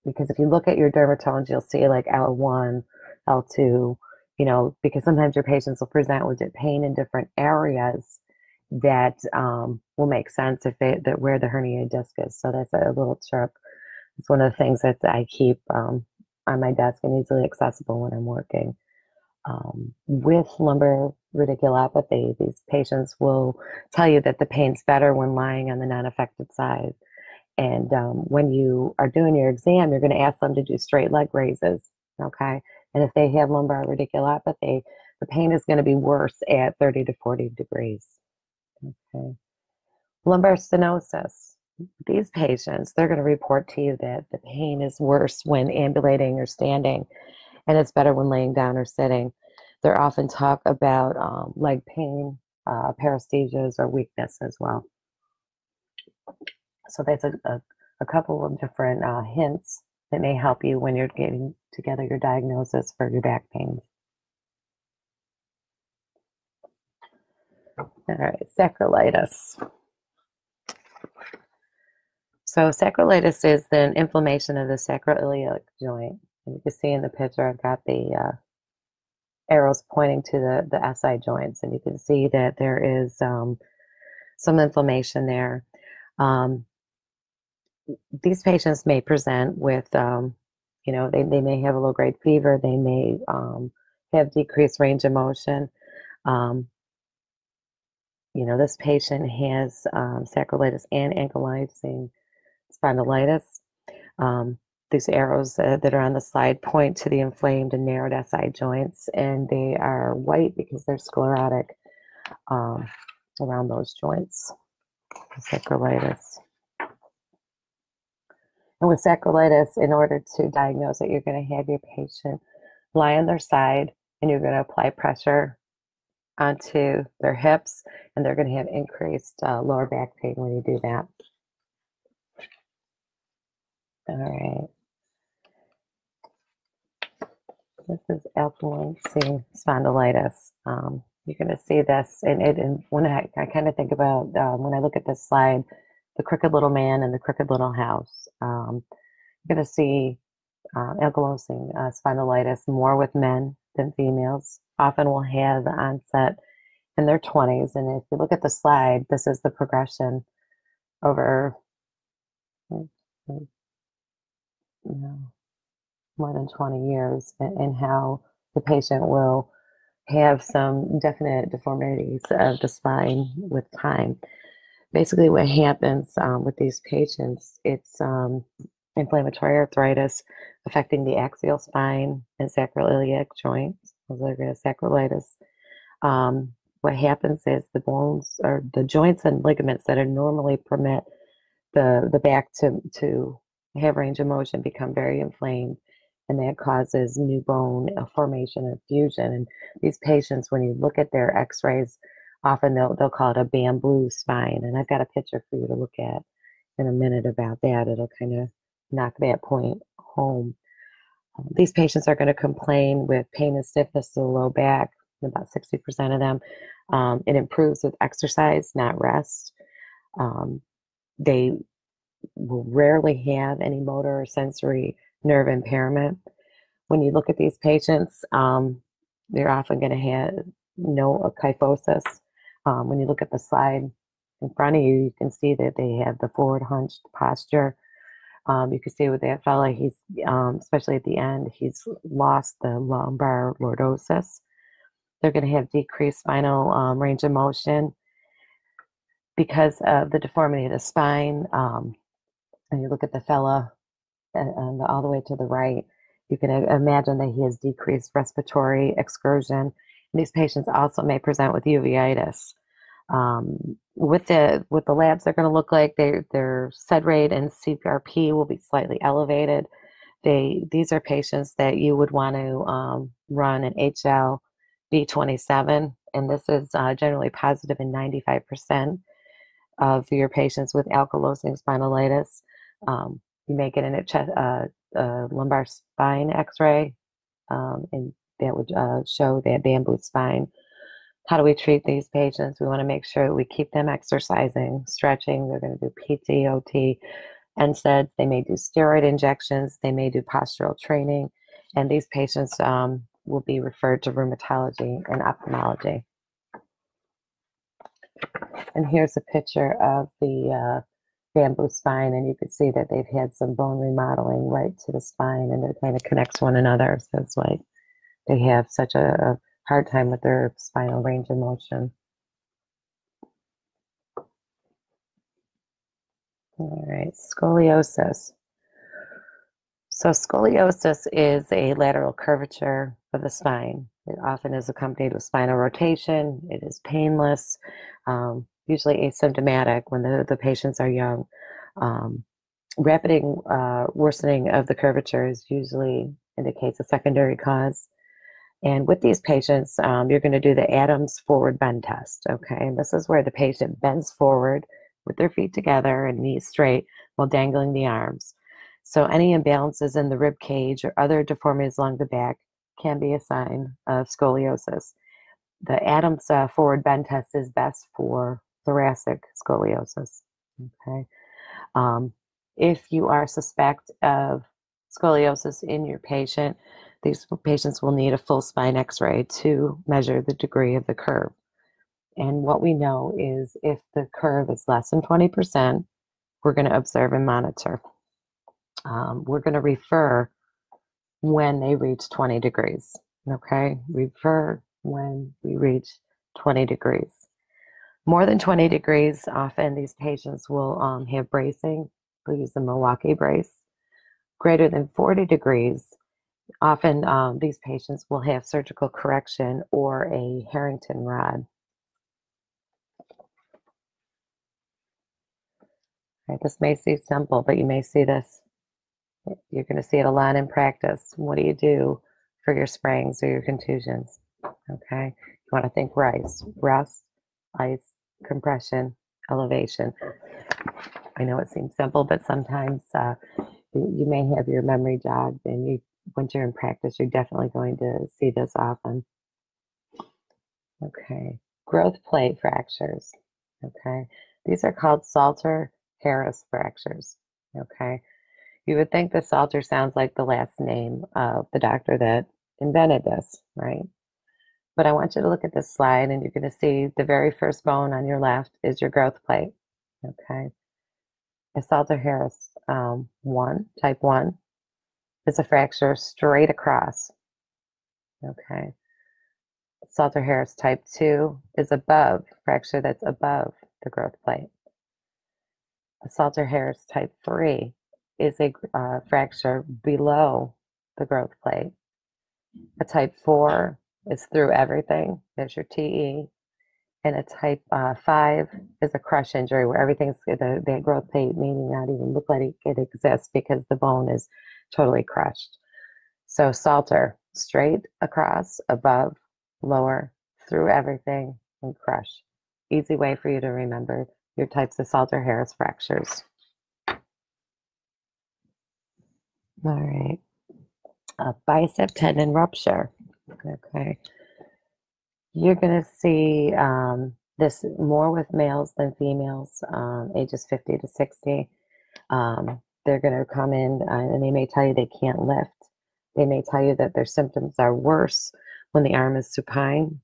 because if you look at your dermatomes, you'll see like L1, L2, you know, because sometimes your patients will present with pain in different areas that um, will make sense if they that where the herniated disc is. So that's a little trick. It's one of the things that I keep um, on my desk and easily accessible when I'm working. Um, with lumbar radiculopathy, these patients will tell you that the pain's better when lying on the non-affected side. And um, when you are doing your exam, you're going to ask them to do straight leg raises. Okay. And if they have lumbar radiculopathy, the pain is going to be worse at 30 to 40 degrees. Okay. Lumbar stenosis. These patients, they're going to report to you that the pain is worse when ambulating or standing, and it's better when laying down or sitting. They're often talk about um, leg pain, uh, paresthesias, or weakness as well. So there's a, a, a couple of different uh, hints that may help you when you're getting together your diagnosis for your back pain. All right, sacroiliitis. So sacroiliitis is the inflammation of the sacroiliac joint. And you can see in the picture, I've got the uh, arrows pointing to the, the SI joints, and you can see that there is um, some inflammation there. Um, these patients may present with, um, you know, they, they may have a low grade fever, they may um, have decreased range of motion. Um, you know, this patient has um, sacroiliitis and ankylosing spondylitis. Um, these arrows uh, that are on the slide point to the inflamed and narrowed SI joints, and they are white because they're sclerotic um, around those joints. Sacroiliitis. And with sacroiliitis, in order to diagnose it, you're going to have your patient lie on their side and you're going to apply pressure onto their hips, and they're going to have increased uh, lower back pain when you do that. All right. This is Ankylosing spondylitis. Um, you're going to see this, and, it, and when I, I kind of think about um, when I look at this slide, the Crooked Little Man and the Crooked Little House. Um, you're going to see uh, ankylosing uh, spondylitis more with men than females. Often will have the onset in their 20s. And if you look at the slide, this is the progression over you know, more than 20 years and, how the patient will have some definite deformities of the spine with time basically what happens um, with these patients, it's um, inflammatory arthritis affecting the axial spine and sacroiliac joints, sacroiliitis. Um, what happens is the bones or the joints and ligaments that are normally permit the, the back to, to have range of motion become very inflamed and that causes new bone formation and fusion. And these patients, when you look at their x-rays, often they'll, they'll call it a bamboo spine. And I've got a picture for you to look at in a minute about that. It'll kind of knock that point home. Um, these patients are going to complain with pain and stiffness to the low back, about 60% of them. Um, it improves with exercise, not rest. Um, they will rarely have any motor or sensory nerve impairment. When you look at these patients, um, they're often going to have no kyphosis, um, when you look at the slide in front of you, you can see that they have the forward hunched posture. Um, you can see with that fella, he's, um, especially at the end, he's lost the lumbar lordosis. They're going to have decreased spinal um, range of motion. because of the deformity of the spine, um, and you look at the fella and, and, all the way to the right, you can imagine that he has decreased respiratory excursion. These patients also may present with uveitis. Um, with the with the labs, they're going to look like they, their SED rate and CRP will be slightly elevated. They these are patients that you would want to um, run an HL B27, and this is uh, generally positive in 95% of your patients with ankylosing spondylitis. Um, you may get in a chest, uh, uh, lumbar spine X-ray, um, and that would uh, show that bamboo spine. How do we treat these patients? We want to make sure we keep them exercising, stretching. They're going to do PT, OT, NSAIDs. They may do steroid injections. They may do postural training. And these patients um, will be referred to rheumatology and ophthalmology. And here's a picture of the uh, bamboo spine, and you can see that they've had some bone remodeling right to the spine, and it kind of connects one another. So it's like they have such a, a hard time with their spinal range of motion. All right, scoliosis. So scoliosis is a lateral curvature of the spine. It often is accompanied with spinal rotation. It is painless, um, usually asymptomatic when the, the patients are young. Um, rapid uh, worsening of the curvature is usually indicates a secondary cause. And with these patients, um, you're going to do the Adams forward bend test. Okay, and this is where the patient bends forward with their feet together and knees straight while dangling the arms. So any imbalances in the rib cage or other deformities along the back can be a sign of scoliosis. The Adams uh, forward bend test is best for thoracic scoliosis. Okay. Um, if you are suspect of scoliosis in your patient, these patients will need a full spine x-ray to measure the degree of the curve. And what we know is if the curve is less than 20%, we're going to observe and monitor. Um, we're going to refer when they reach 20 degrees. Okay, refer when we reach 20 degrees. More than 20 degrees, often these patients will um, have bracing. We'll use the Milwaukee brace. Greater than 40 degrees, often um, these patients will have surgical correction or a Harrington rod. Right, this may seem simple, but you may see this you're going to see it a lot in practice. What do you do for your sprains or your contusions? Okay. You want to think rice, rest, ice, compression, elevation. I know it seems simple, but sometimes uh, you may have your memory jogged, and you once you're in practice, you're definitely going to see this often. Okay, growth plate fractures. Okay, these are called Salter Harris fractures. Okay, you would think the Salter sounds like the last name of the doctor that invented this, right? But I want you to look at this slide and you're going to see the very first bone on your left is your growth plate, okay? A Salter Harris um, 1, type 1, is a fracture straight across, okay? Salter Harris type 2 is above, fracture that's above the growth plate. A Salter Harris type 3 is a uh, fracture below the growth plate. A type 4 is through everything. There's your TE. And a type uh, 5 is a crush injury where everything's, the, the growth plate may not even look like it exists because the bone is totally crushed. So Salter, straight across, above, lower, through everything, and crush. Easy way for you to remember your types of Salter Harris fractures. All right. A bicep tendon rupture. Okay. You're going to see um, this more with males than females, um, ages 50 to 60. Um, they're going to come in uh, and they may tell you they can't lift. They may tell you that their symptoms are worse when the arm is supine.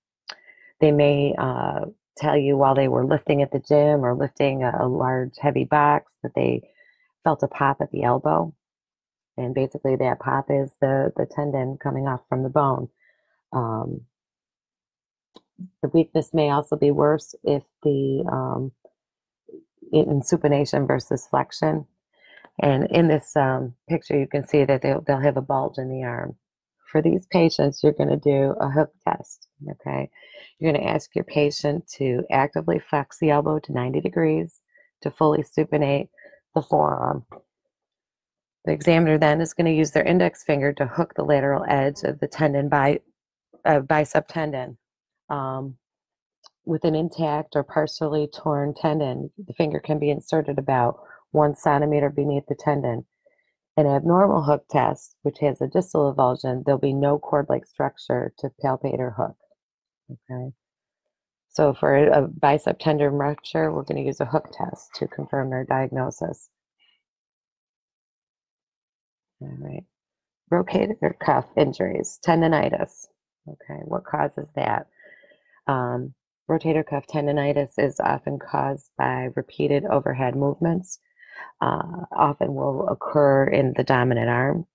They may uh, tell you while they were lifting at the gym or lifting a, a large heavy box that they felt a pop at the elbow and basically that pop is the the tendon coming off from the bone. Um, the weakness may also be worse if the um, in supination versus flexion. And in this um, picture, you can see that they'll, they'll have a bulge in the arm. For these patients, you're going to do a hook test, okay? You're going to ask your patient to actively flex the elbow to 90 degrees to fully supinate the forearm. The examiner then is going to use their index finger to hook the lateral edge of the tendon by uh, bicep tendon. Um, with an intact or partially torn tendon, the finger can be inserted about one centimeter beneath the tendon. An abnormal hook test, which has a distal avulsion, there'll be no cord-like structure to palpate or hook. Okay. So for a bicep tendon rupture, we're going to use a hook test to confirm their diagnosis. All right. Rotator cuff injuries, tendonitis. Okay, what causes that? Um, rotator cuff tendonitis is often caused by repeated overhead movements, uh, often will occur in the dominant arm.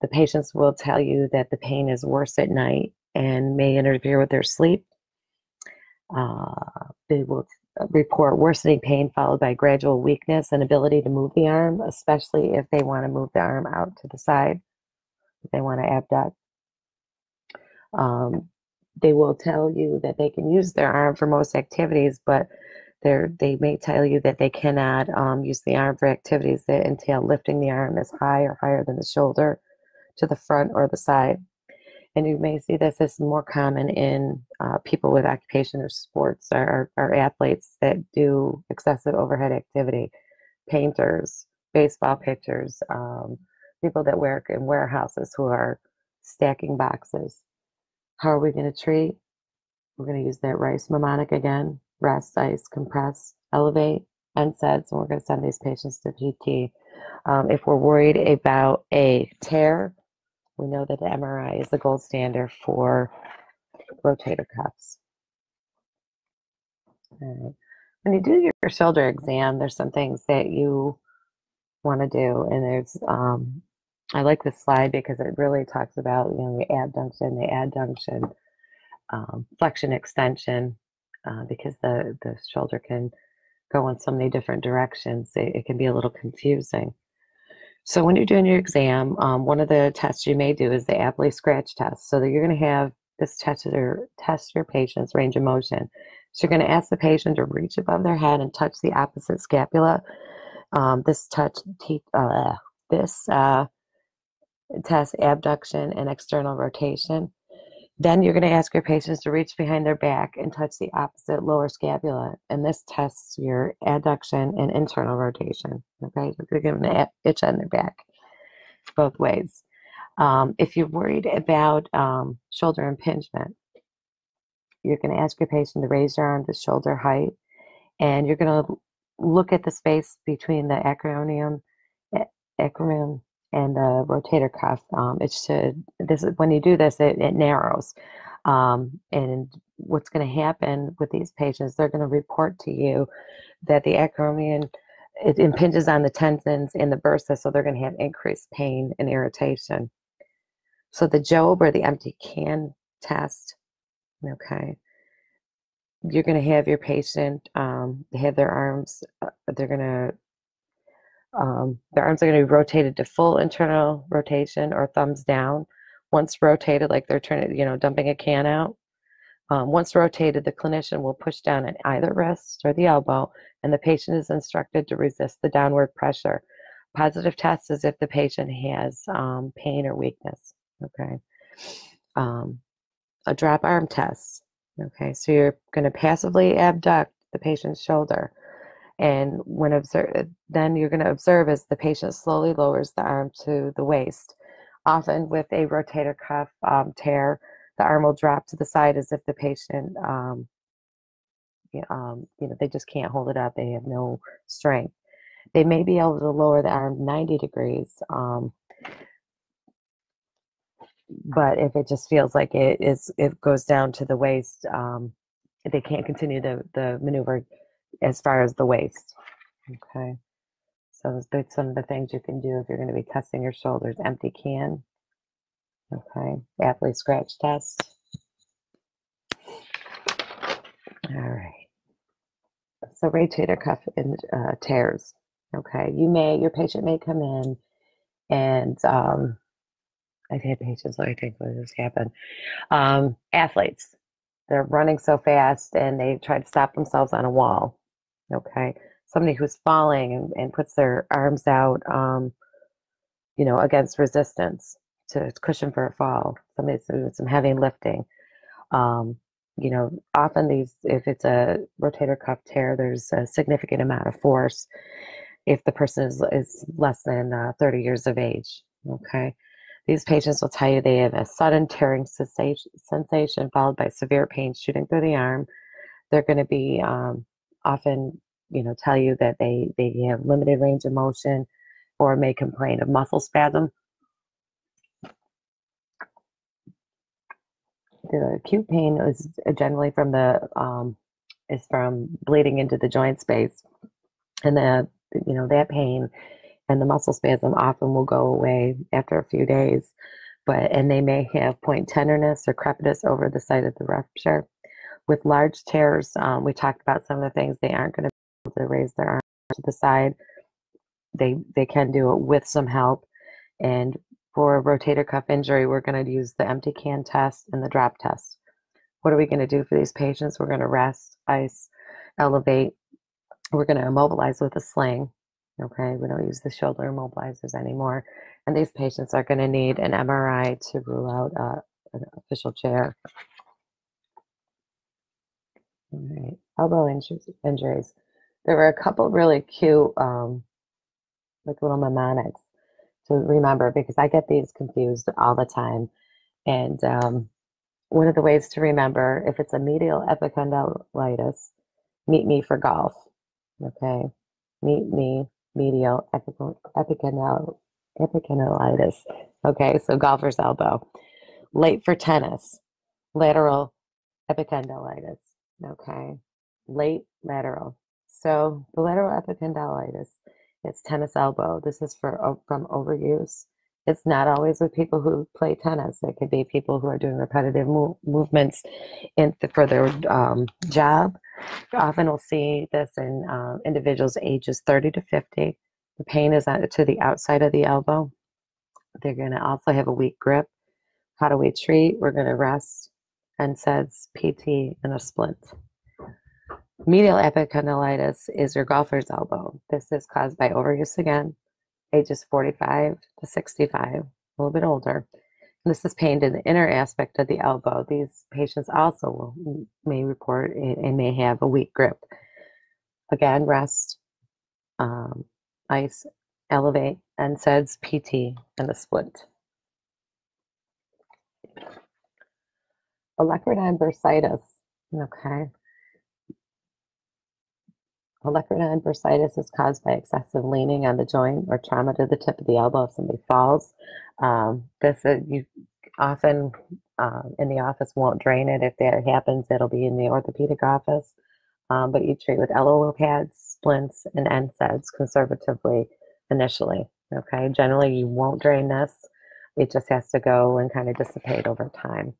The patients will tell you that the pain is worse at night and may interfere with their sleep. Uh, they will report worsening pain followed by gradual weakness and ability to move the arm, especially if they want to move the arm out to the side, if they want to abduct. Um, they will tell you that they can use their arm for most activities, but they're, they may tell you that they cannot um, use the arm for activities that entail lifting the arm as high or higher than the shoulder to the front or the side. And you may see this as more common in uh, people with occupation or sports or, or athletes that do excessive overhead activity, painters, baseball pitchers, um, people that work in warehouses who are stacking boxes. How are we going to treat? We're going to use that Rice mnemonic again. Rest, ice, compress, elevate, and NSAIDs, and we're going to send these patients to PT. Um, if we're worried about a tear, we know that the MRI is the gold standard for rotator cuffs. Right. When you do your shoulder exam, there's some things that you want to do, and there's um, I like this slide because it really talks about you know the abduction, the adduction, um, flexion, extension, uh, because the the shoulder can go in so many different directions. It, it can be a little confusing. So when you're doing your exam, um, one of the tests you may do is the Apley scratch test. So that you're going to have this test your, test your patient's range of motion. So you're going to ask the patient to reach above their head and touch the opposite scapula. Um, this touch, uh, this uh, test abduction and external rotation. Then you're going to ask your patients to reach behind their back and touch the opposite lower scapula. And this tests your adduction and internal rotation. Okay, you're going to give them an itch on their back both ways. Um, if you're worried about um, shoulder impingement, you're going to ask your patient to raise their arm to shoulder height. And you're going to look at the space between the acromion, acromion and the rotator cuff. Um, it should this is when you do this, it, it narrows. Um, and what's going to happen with these patients? They're going to report to you that the acromion it impinges on the tendons in the bursa, so they're going to have increased pain and irritation. So the Jobe or the empty can test, okay, you're going to have your patient um, have their arms, uh, they're going to um, the arms are going to be rotated to full internal rotation or thumbs down. Once rotated, like they're turning, you know, dumping a can out. Um, once rotated, the clinician will push down at either wrist or the elbow, and the patient is instructed to resist the downward pressure. Positive test is if the patient has um, pain or weakness. Okay. Um, a drop arm test. Okay, so you're going to passively abduct the patient's shoulder. And when observe, then you're going to observe as the patient slowly lowers the arm to the waist. Often with a rotator cuff um, tear, the arm will drop to the side as if the patient, um, you, know, um, you know, they just can't hold it up. They have no strength. They may be able to lower the arm 90 degrees. Um, but if it just feels like it is, it goes down to the waist, um, they can't continue the, the maneuver as far as the waist. Okay. So that's some of the things you can do if you're going to be testing your shoulders. Empty can. Okay. Apley scratch test. All right. so rotator cuff in, uh, tears. Okay, you may your patient may come in, and um, I've had patients. Me think what has happened. Um, athletes, they're running so fast, and they try to stop themselves on a wall. Okay, somebody who's falling and, and puts their arms out, um, you know, against resistance to cushion for a fall. Somebody's doing some heavy lifting. Um, you know, often these, if it's a rotator cuff tear, there's a significant amount of force if the person is, is less than uh, 30 years of age. Okay. These patients will tell you they have a sudden tearing sensation, sensation followed by severe pain shooting through the arm. They're going to be um, often, you know, tell you that they, they have limited range of motion or may complain of muscle spasm. The acute pain is generally from the um, is from bleeding into the joint space, and the you know that pain and the muscle spasm often will go away after a few days. But and they may have point tenderness or crepitus over the site of the rupture. With large tears, um, we talked about some of the things they aren't going to be able to raise their arm to the side. They they can do it with some help. And for a rotator cuff injury, we're going to use the empty can test and the drop test. What are we going to do for these patients? We're going to rest, ice, elevate. We're going to immobilize with a sling. Okay, we don't use the shoulder immobilizers anymore. And these patients are going to need an MRI to rule out uh, an official chair. All right, elbow injuries. There were a couple really cute, um, like little mnemonics to remember because I get these confused all the time. And um, one of the ways to remember if it's a medial epicondylitis, meet me for golf. Okay, meet me medial epicondyle, epicondylitis. Okay, so golfer's elbow. Late for tennis, lateral epicondylitis. Okay, late lateral. So the lateral epicondylitis it's tennis elbow. This is for from overuse. It's not always with people who play tennis. It could be people who are doing repetitive move, movements in for their um, job. Often we'll see this in uh, individuals ages 30 to 50. The pain is to the outside of the elbow. They're going to also have a weak grip. How do we treat? We're going to rest, NSAIDs, PT, and a splint. Medial epicondylitis is your golfer's elbow. This is caused by overuse again, ages 45 to 65, a little bit older. This is pain in the inner aspect of the elbow. These patients also will, may report and may have a weak grip. Again, rest, um, ice, elevate, and NSAIDs, PT, and a splint. Olecranon bursitis. Okay. Olecranon bursitis is caused by excessive leaning on the joint or trauma to the tip of the elbow if somebody falls. Um, this is, you often um, in the office won't drain it. If that happens, it'll be in the orthopedic office. Um, but you treat with LOL pads, splints, and NSAIDs conservatively initially. Okay, generally you won't drain this. It just has to go and kind of dissipate over time.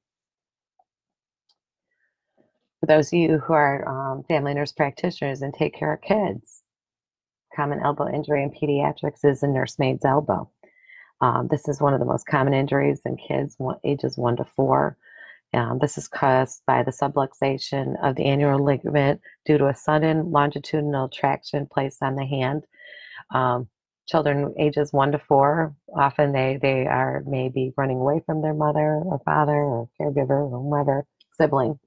For those of you who are um, family nurse practitioners and take care of kids, common elbow injury in pediatrics is a nursemaid's elbow. Um, this is one of the most common injuries in kids ages one to four. Um, this is caused by the subluxation of the annular ligament due to a sudden longitudinal traction placed on the hand. Um, children ages one to four, often they, they are maybe running away from their mother or father or caregiver or whoever, sibling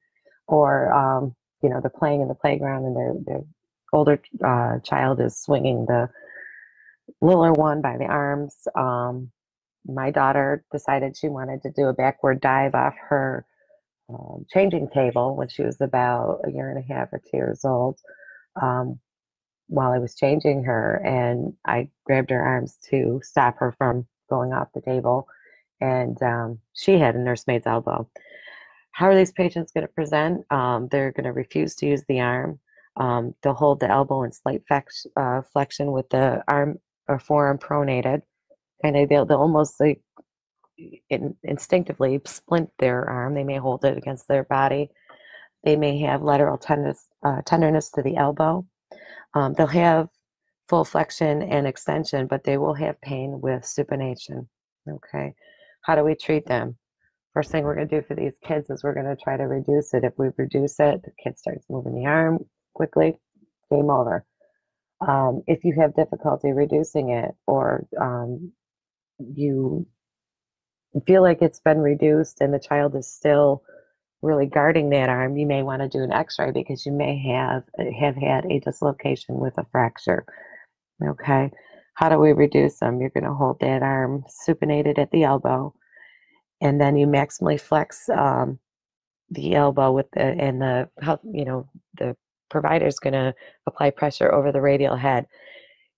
or um, you know they're playing in the playground and their their older uh, child is swinging the littler one by the arms. Um, my daughter decided she wanted to do a backward dive off her um, changing table when she was about a year and a half or two years old. Um, while I was changing her, and I grabbed her arms to stop her from going off the table, and um, she had a nursemaid's elbow. How are these patients going to present? Um, they're going to refuse to use the arm. Um, they'll hold the elbow in slight flex, uh, flexion with the arm or forearm pronated. And they'll, they'll almost like in, instinctively splint their arm. They may hold it against their body. They may have lateral tenderness, uh, tenderness to the elbow. Um, they'll have full flexion and extension, but they will have pain with supination. Okay. How do we treat them? First thing we're going to do for these kids is we're going to try to reduce it. If we reduce it, the kid starts moving the arm quickly, game over. Um, if you have difficulty reducing it or um, you feel like it's been reduced and the child is still really guarding that arm, you may want to do an x-ray because you may have have had a dislocation with a fracture. Okay. How do we reduce them? You're going to hold that arm supinated at the elbow and then you maximally flex um, the elbow with the and the you know the provider is going to apply pressure over the radial head.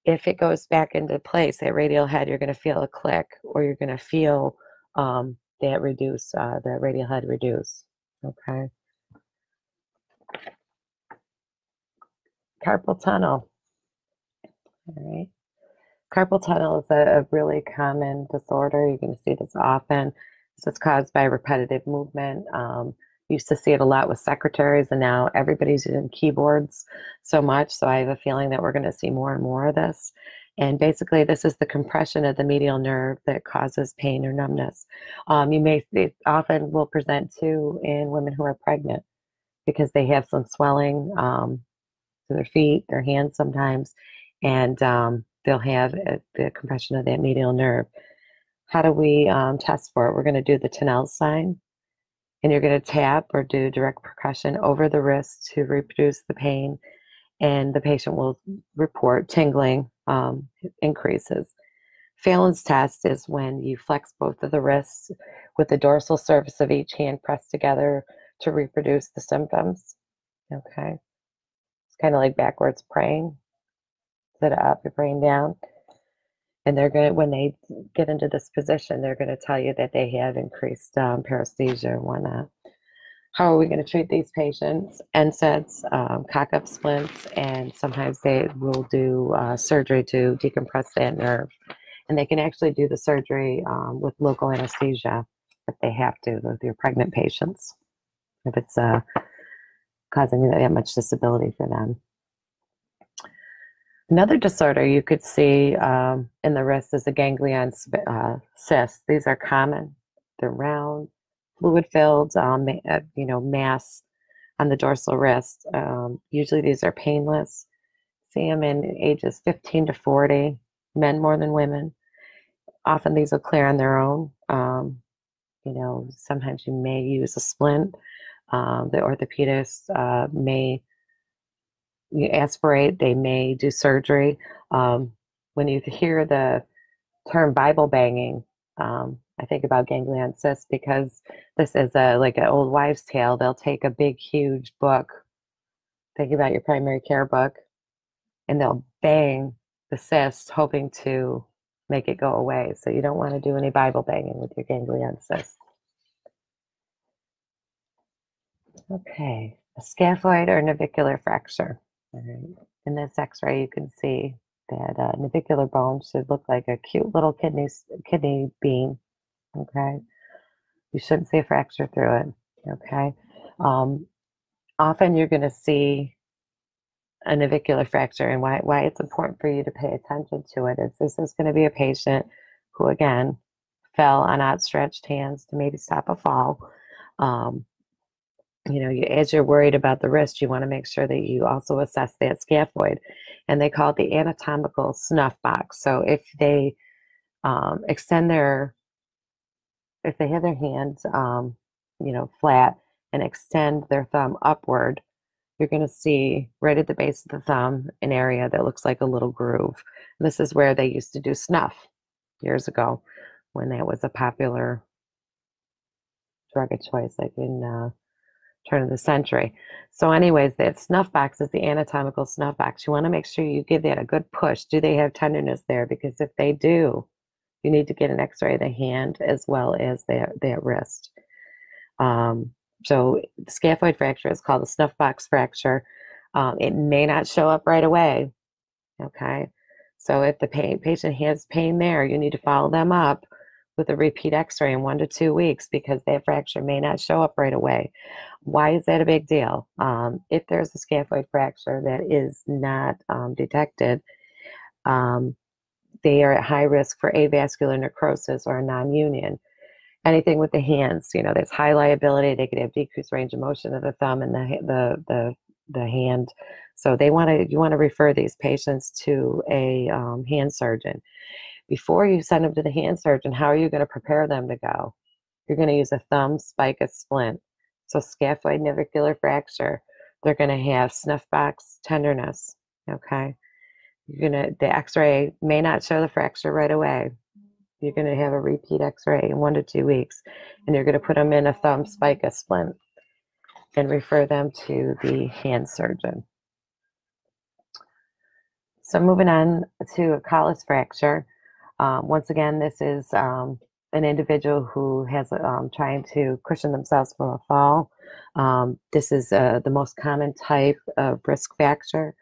If it goes back into place that radial head you're going to feel a click or you're going to feel um, that reduce uh, the radial head reduce okay? Carpal tunnel. All right. Carpal tunnel is a, a really common disorder. You're going to see this often so it's caused by repetitive movement. Um, used to see it a lot with secretaries, and now everybody's using keyboards so much. So I have a feeling that we're going to see more and more of this. And basically, this is the compression of the medial nerve that causes pain or numbness. Um, you may often will present too in women who are pregnant because they have some swelling um, to their feet, their hands sometimes, and um, they'll have a, the compression of that medial nerve. How do we um, test for it? We're going to do the Tinel sign, and you're going to tap or do direct percussion over the wrist to reproduce the pain, and the patient will report tingling um, increases. Phalen's test is when you flex both of the wrists with the dorsal surface of each hand pressed together to reproduce the symptoms. Okay. It's kind of like backwards praying. Sit up, you're praying down and they're going to when they get into this position they're going to tell you that they have increased um, paresthesia and whatnot. How are we going to treat these patients? NSAIDs, um, cock-up splints and sometimes they will do uh, surgery to decompress that nerve. And they can actually do the surgery um, with local anesthesia if they have to with your pregnant patients if it's uh, causing that much disability for them Another disorder you could see um, in the wrist is a ganglion uh, cyst. These are common. They're round, fluid-filled, um, uh, you know, mass on the dorsal wrist. Um, usually these are painless. See them in ages 15 to 40, men more than women. Often these will clear on their own. Um, you know, sometimes you may use a splint. Um, the orthopedist uh, may you aspirate, they may do surgery. Um, when you hear the term Bible banging, um, I think about ganglion cysts because this is a like an old wives' tale. They'll take a big, huge book, think about your primary care book, and they'll bang the cyst, hoping to make it go away. So you don't want to do any Bible banging with your ganglion cyst. Okay, a scaphoid or navicular fracture. In this x-ray, you can see that uh, navicular bone should look like a cute little kidney, kidney bean, okay? You shouldn't see a fracture through it, okay? Um, often you're going to see a navicular fracture and why, why it's important for you to pay attention to it is this is going to be a patient who, again, fell on outstretched hands to maybe stop a fall. Um, you know, you, as you're worried about the wrist, you want to make sure that you also assess that scaphoid. And they call it the anatomical snuff box. So if they um, extend their, if they have their hands, um, you know, flat and extend their thumb upward, you're going to see right at the base of the thumb an area that looks like a little groove. And this is where they used to do snuff years ago when that was a popular drug of choice, like in uh, turn of the century. So, anyways, that snuff box is the anatomical snuff box. You want to make sure you give that a good push. Do they have tenderness there? Because if they do, you need to get an x-ray of the hand as well as that, that wrist. Um, so the scaphoid fracture is called the snuff box fracture. Um, it may not show up right away. Okay. So if the pain, patient has pain there, you need to follow them up with a repeat x-ray in one to two weeks because that fracture may not show up right away. Why is that a big deal? Um, if there's a scaphoid fracture that is not um, detected, um, they are at high risk for avascular necrosis or a non-union. Anything with the hands, you know, there's high liability. They could have decreased range of motion of the thumb and the the the, the hand. So they want to you want to refer these patients to a um, hand surgeon before you send them to the hand surgeon, how are you going to prepare them to go? You're going to use a thumb spica splint. So scaphoid navicular fracture, they're going to have snuff box tenderness. Okay. You're going to, the x-ray may not show the fracture right away. You're going to have a repeat x-ray in one to two weeks, and you're going to put them in a thumb spica splint and refer them to the hand surgeon. So moving on to a Colles fracture. Um, once again, this is um, an individual who has um, trying to cushion themselves from a fall. Um, this is uh, the most common type of risk fracture.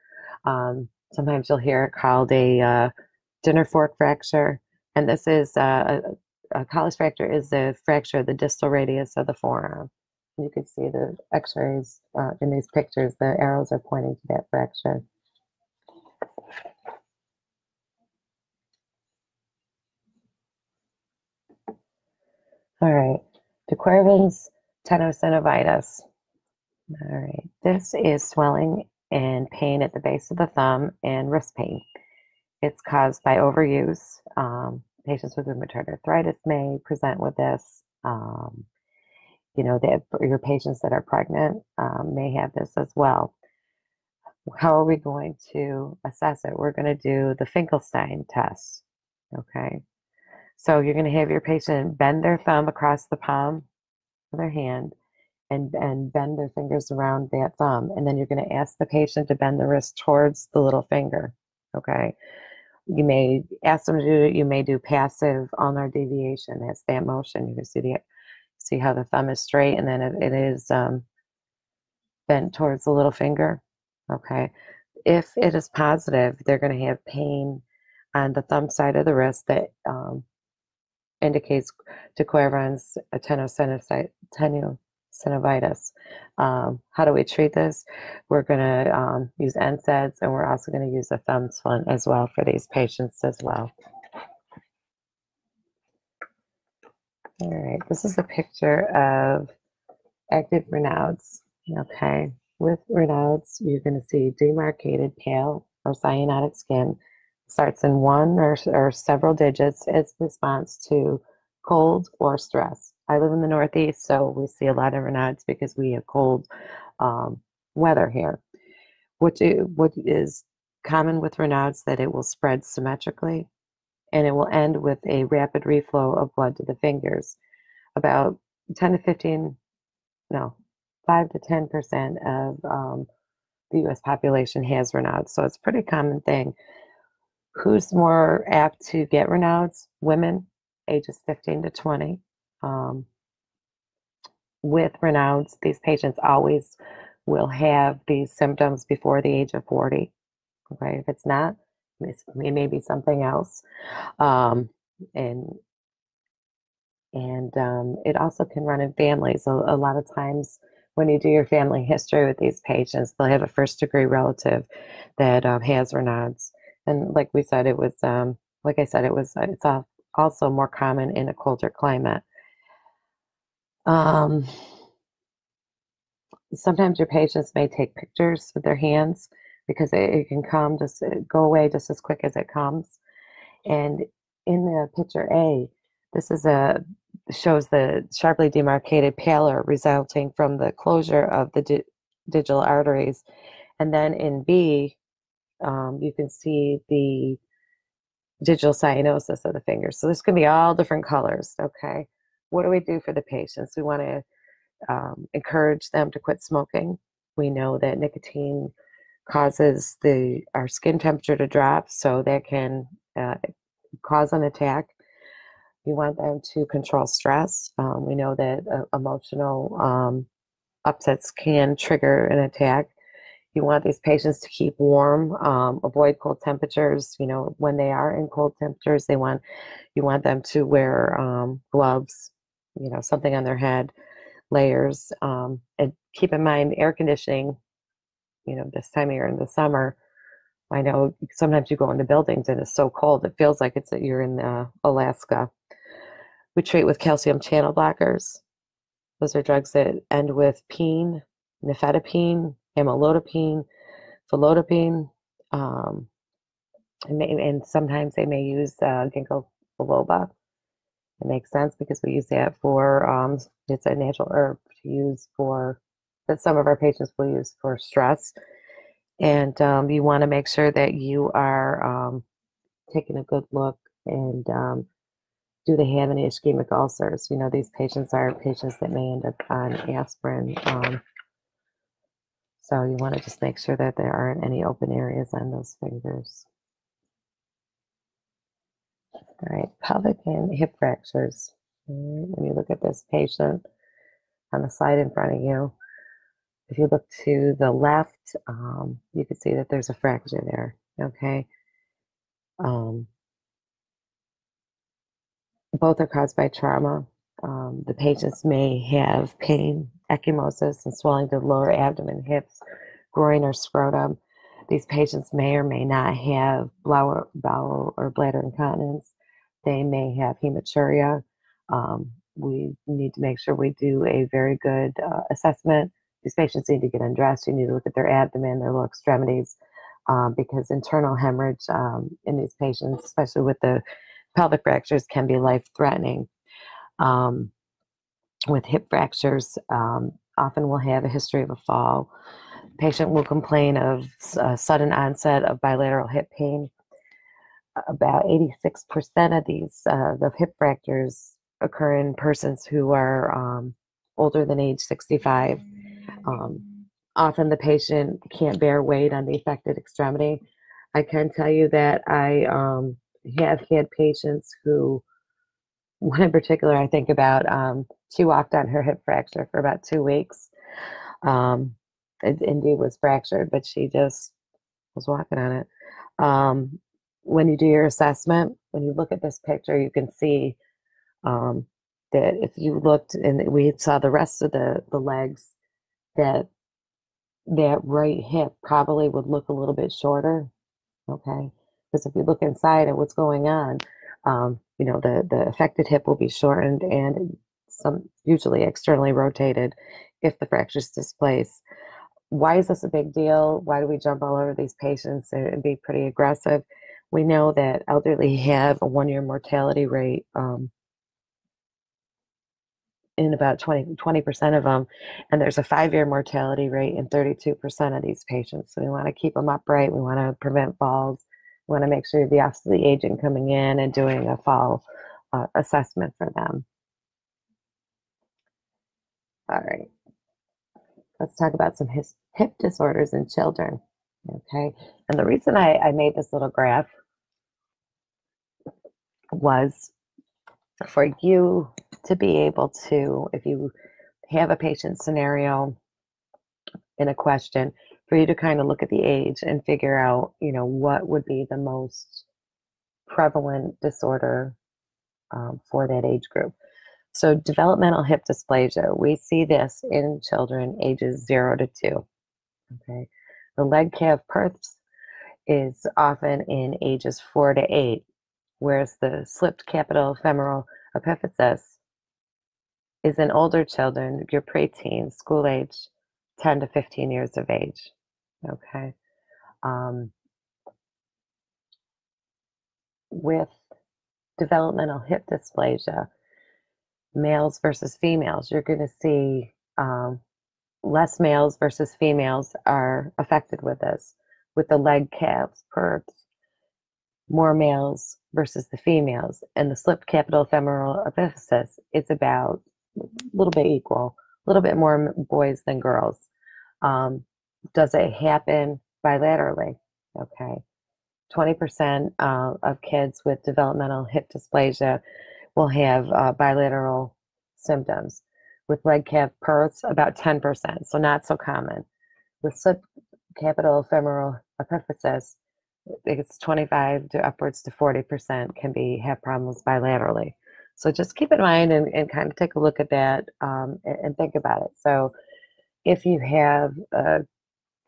Um, sometimes you'll hear it called a uh, dinner fork fracture, and this is uh, a, a fracture is the fracture of the distal radius of the forearm. You can see the X-rays uh, in these pictures. The arrows are pointing to that fracture. All right, de Quervain's tenosynovitis. All right, this is swelling and pain at the base of the thumb and wrist pain. It's caused by overuse. Um, patients with rheumatoid arthritis may present with this. Um, you know, your patients that are pregnant um, may have this as well. How are we going to assess it? We're going to do the Finkelstein test. Okay. So you're going to have your patient bend their thumb across the palm of their hand and, and bend their fingers around that thumb. And then you're going to ask the patient to bend the wrist towards the little finger. Okay. You may ask them to do it. You may do passive ulnar deviation. That's that motion. You can see the see how the thumb is straight and then it, it is um, bent towards the little finger. Okay. If it is positive, they're going to have pain on the thumb side of the wrist that um, indicates de Quervain's tenosynovitis. Um, how do we treat this? We're going to um, use NSAIDs and we're also going to use a thumb splint as well for these patients as well. All right, this is a picture of active Raynaud's. Okay, with Raynaud's, you're going to see demarcated pale or cyanotic skin starts in one or, or several digits as response to cold or stress. I live in the Northeast, so we see a lot of Raynaud's because we have cold um, weather here. What, do, what is common with Raynaud's that it will spread symmetrically and it will end with a rapid reflow of blood to the fingers. About 10 to 15, no, 5 to 10% of um, the US population has Raynaud's, so it's a pretty common thing. Who's more apt to get Raynaud's? Women, ages 15 to 20. Um, with Raynaud's, these patients always will have these symptoms before the age of 40. Okay, if it's not, it may be something else. Um, and and um, it also can run in families. A, a, lot of times, when you do your family history with these patients, they'll have a first degree relative that um, has Raynaud's and like we said, it was um, like I said, it was uh, it's also more common in a colder climate. Um, sometimes your patients may take pictures with their hands because it, it, can come just uh, go away just as quick as it comes. And in the picture A, this is a shows the sharply demarcated pallor resulting from the closure of the di digital arteries. And then in B, um, you can see the digital cyanosis of the fingers. So this can be all different colors, okay? What do we do for the patients? We want to um, encourage them to quit smoking. We know that nicotine causes the our skin temperature to drop, so that can uh, cause an attack. We want them to control stress. Um, we know that uh, emotional um, upsets can trigger an attack You want these patients to keep warm, um, avoid cold temperatures. You know, when they are in cold temperatures, they want you want them to wear um, gloves, you know, something on their head, layers, um, and keep in mind air conditioning. You know, this time of year in the summer, I know sometimes you go into buildings and it's so cold it feels like it's that you're in uh, Alaska. We treat with calcium channel blockers. Those are drugs that end with pene, nifedipine, amlodipine, felodipine, um, and, and, sometimes they may use uh, ginkgo biloba. It makes sense because we use that for um, it's a natural herb to use for that some of our patients will use for stress and um, you want to make sure that you are um, taking a good look and um, do they have any ischemic ulcers? You know, these patients are patients that may end up on aspirin. So you want to just make sure that there aren't any open areas on those fingers. All right, pelvic and hip fractures. When you look at this patient on the slide in front of you, if you look to the left, um, you can see that there's a fracture there, okay? Um, both are caused by trauma. Um, the patients may have pain, ecchymosis, and swelling to the lower abdomen, hips, groin, or scrotum. These patients may or may not have bowel, bowel or bladder incontinence. They may have hematuria. Um, we need to make sure we do a very good uh, assessment these patients need to get undressed. You need to look at their abdomen, their lower extremities, um, because internal hemorrhage um, in these patients, especially with the pelvic fractures, can be life threatening. Um, with hip fractures, um, often will have a history of a fall. Patient will complain of sudden onset of bilateral hip pain. About 86% of these uh, the hip fractures occur in persons who are um, older than age 65. Um, often the patient can't bear weight on the affected extremity. I can tell you that I um, have had patients who, one in particular I think about, um, she walked on her hip fracture for about two weeks. Um, it indeed was fractured, but she just was walking on it. Um, when you do your assessment, when you look at this picture, you can see um, that if you looked and we saw the rest of the, the legs that that right hip probably would look a little bit shorter. Okay. Because if you look inside at what's going on, um, you know, the, the affected hip will be shortened and some usually externally rotated if the fracture is displaced. Why is this a big deal? Why do we jump all over these patients and be pretty aggressive? We know that elderly [LAUGHS] have a one year mortality rate um, in about 20, 20% of them. And there's a five year mortality rate in 32% of these patients. So we want to keep them upright. We want to prevent falls. Want to make sure the office of the agent coming in and doing a fall uh, assessment for them. All right. Let's talk about some his, hip disorders in children. Okay. And the reason I, I made this little graph was for you to be able to, if you have a patient scenario in a question, for you to kind of look at the age and figure out, you know, what would be the most prevalent disorder um, for that age group. So, developmental hip dysplasia, we see this in children ages zero to two. Okay. The leg calf Perthes is often in ages four to eight, whereas the slipped capital femoral epiphysis is in older children, your preteen, school age, 10 to 15 years of age. Okay. Um, with developmental hip dysplasia, males versus females, you're going to see um, less males versus females are affected with this. With the Legg-Calvé, Perthes, more males versus the females, and the slipped capital femoral epiphysis is about a little bit equal, a little bit more boys than girls. Um, does it happen bilaterally? Okay. 20% uh, of kids with developmental hip dysplasia will have uh, bilateral symptoms. With leg calf Perthes, about 10%, so not so common. With slip, capital femoral epiphysis, it's 25 to upwards to 40% can be have problems bilaterally. So just keep in mind and, and kind of take a look at that um, and, and think about it. So if you have a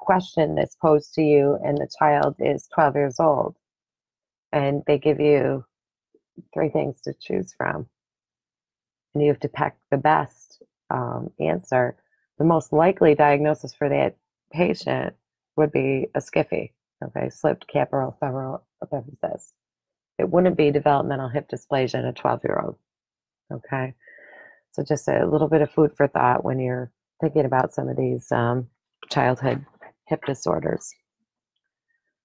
question that's posed to you and the child is 12 years old and they give you three things to choose from and you have to pick the best um, answer, the most likely diagnosis for that patient would be a skiffy okay, slipped capital femoral epiphysis. It wouldn't be developmental hip dysplasia in a 12 year old, okay? So just a little bit of food for thought when you're thinking about some of these um, childhood hip disorders.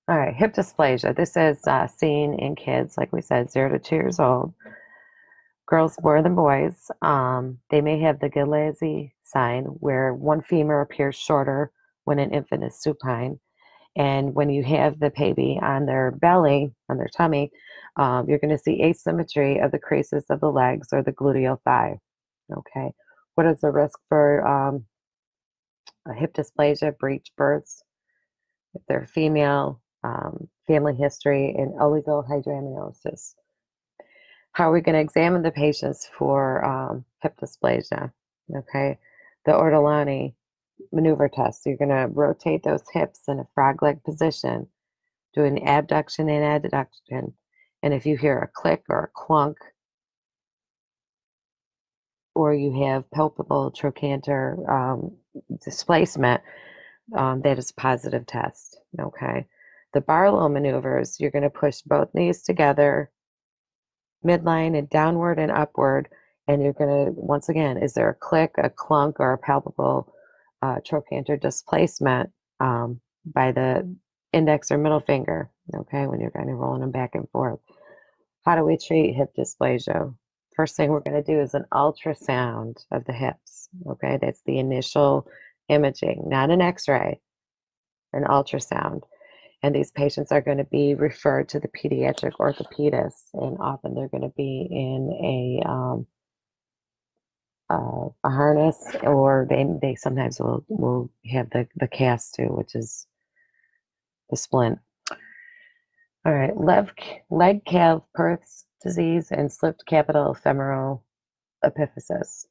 All right, hip dysplasia. This is uh, seen in kids, like we said, zero to two years old. Girls more than boys. Um, they may have the Galeazzi sign, where one femur appears shorter when an infant is supine. And when you have the baby on their belly, on their tummy, um, you're going to see asymmetry of the creases of the legs or the gluteal thigh. Okay. What is the risk for um, hip dysplasia, breech births? If they're female, um, family history, and oligohydramnios. How are we going to examine the patients for um, hip dysplasia? Okay. The Ortolani maneuver test. You're going to rotate those hips in a frog leg position, do an abduction and adduction. And if you hear a click or a clunk, or you have palpable trochanter um, displacement, um, that is a positive test. Okay. The Barlow maneuvers, you're going to push both knees together, midline and downward and upward. And you're going to, once again, is there a click, a clunk, or a palpable uh, trochanter displacement um, by the index or middle finger, okay, when you're kind of rolling them back and forth. How do we treat hip dysplasia? First thing we're going to do is an ultrasound of the hips, okay? That's the initial imaging, not an x ray, an ultrasound. And these patients are going to be referred to the pediatric orthopedist, and often they're going to be in a um, uh, a harness, or they they sometimes will will have the the cast too, which is the splint. All right, leg leg calf Perthes disease and slipped capital femoral epiphysis.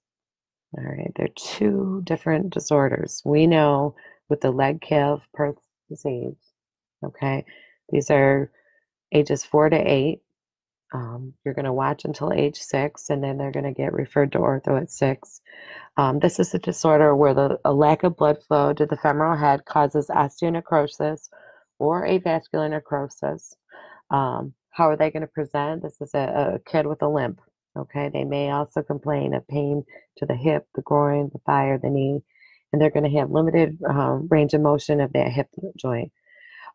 All right, they're two different disorders. We know with the leg calf perth disease, okay, these are ages four to eight. Um, you're going to watch until age six, and then they're going to get referred to ortho at six. Um, this is a disorder where the, a lack of blood flow to the femoral head causes osteonecrosis or avascular necrosis. Um, how are they going to present? This is a, a, kid with a limp. Okay, they may also complain of pain to the hip, the groin, the thigh, or the knee, and they're going to have limited um, range of motion of that hip joint.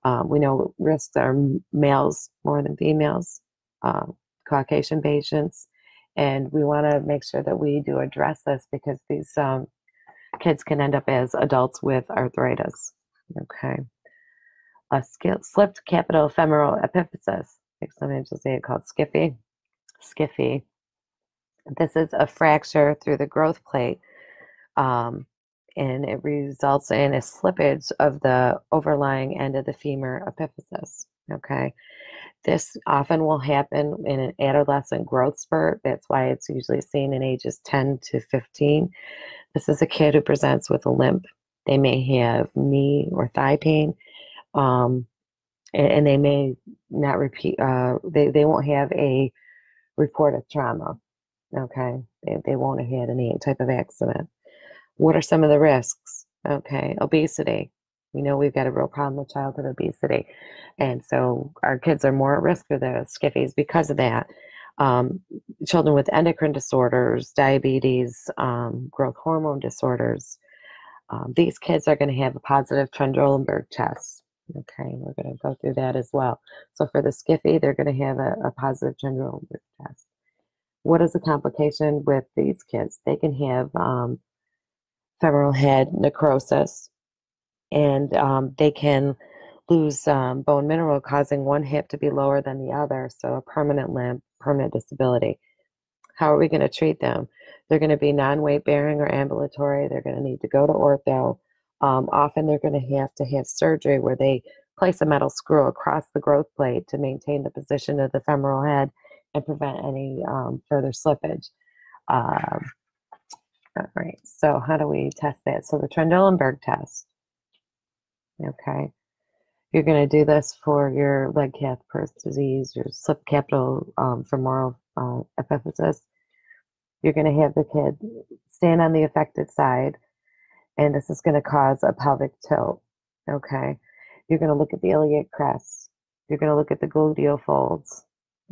Um, we know risks are males more than females um, Caucasian patients. And we want to make sure that we do address this because these um, kids can end up as adults with arthritis. Okay. A slipped capital femoral epiphysis. Sometimes you'll say it called SCFE. SCFE. This is a fracture through the growth plate, um, and it results in a slippage of the overlying end of the femur epiphysis. Okay, this often will happen in an adolescent growth spurt. That's why it's usually seen in ages 10 to 15. This is a kid who presents with a limp. They may have knee or thigh pain, um, and, and, they may not repeat, uh, they, they won't have a report of trauma. Okay, they, they won't have had any type of accident. What are some of the risks? Okay, obesity. We know we've got a real problem with childhood obesity. And so our kids are more at risk for the skiffies because of that. Um, children with endocrine disorders, diabetes, um, growth hormone disorders, um, these kids are going to have a positive Trendelenburg test. Okay, we're going to go through that as well. So for the SCFE, they're going to have a, a positive Trendelenburg test. What is the complication with these kids? They can have um, femoral head necrosis, and um, they can lose um, bone mineral, causing one hip to be lower than the other. So a permanent limp, permanent disability. How are we going to treat them? They're going to be non weight bearing or ambulatory. They're going to need to go to ortho. Um, often they're going to have to have surgery where they place a metal screw across the growth plate to maintain the position of the femoral head and prevent any um, further slippage. Um, all right, so how do we test that? So the Trendelenburg test. Okay, you're going to do this for your leg calf purse disease, your slip capital um, femoral uh, epiphysis. You're going to have the kid stand on the affected side, and this is going to cause a pelvic tilt. Okay, you're going to look at the iliac crest. You're going to look at the gluteal folds.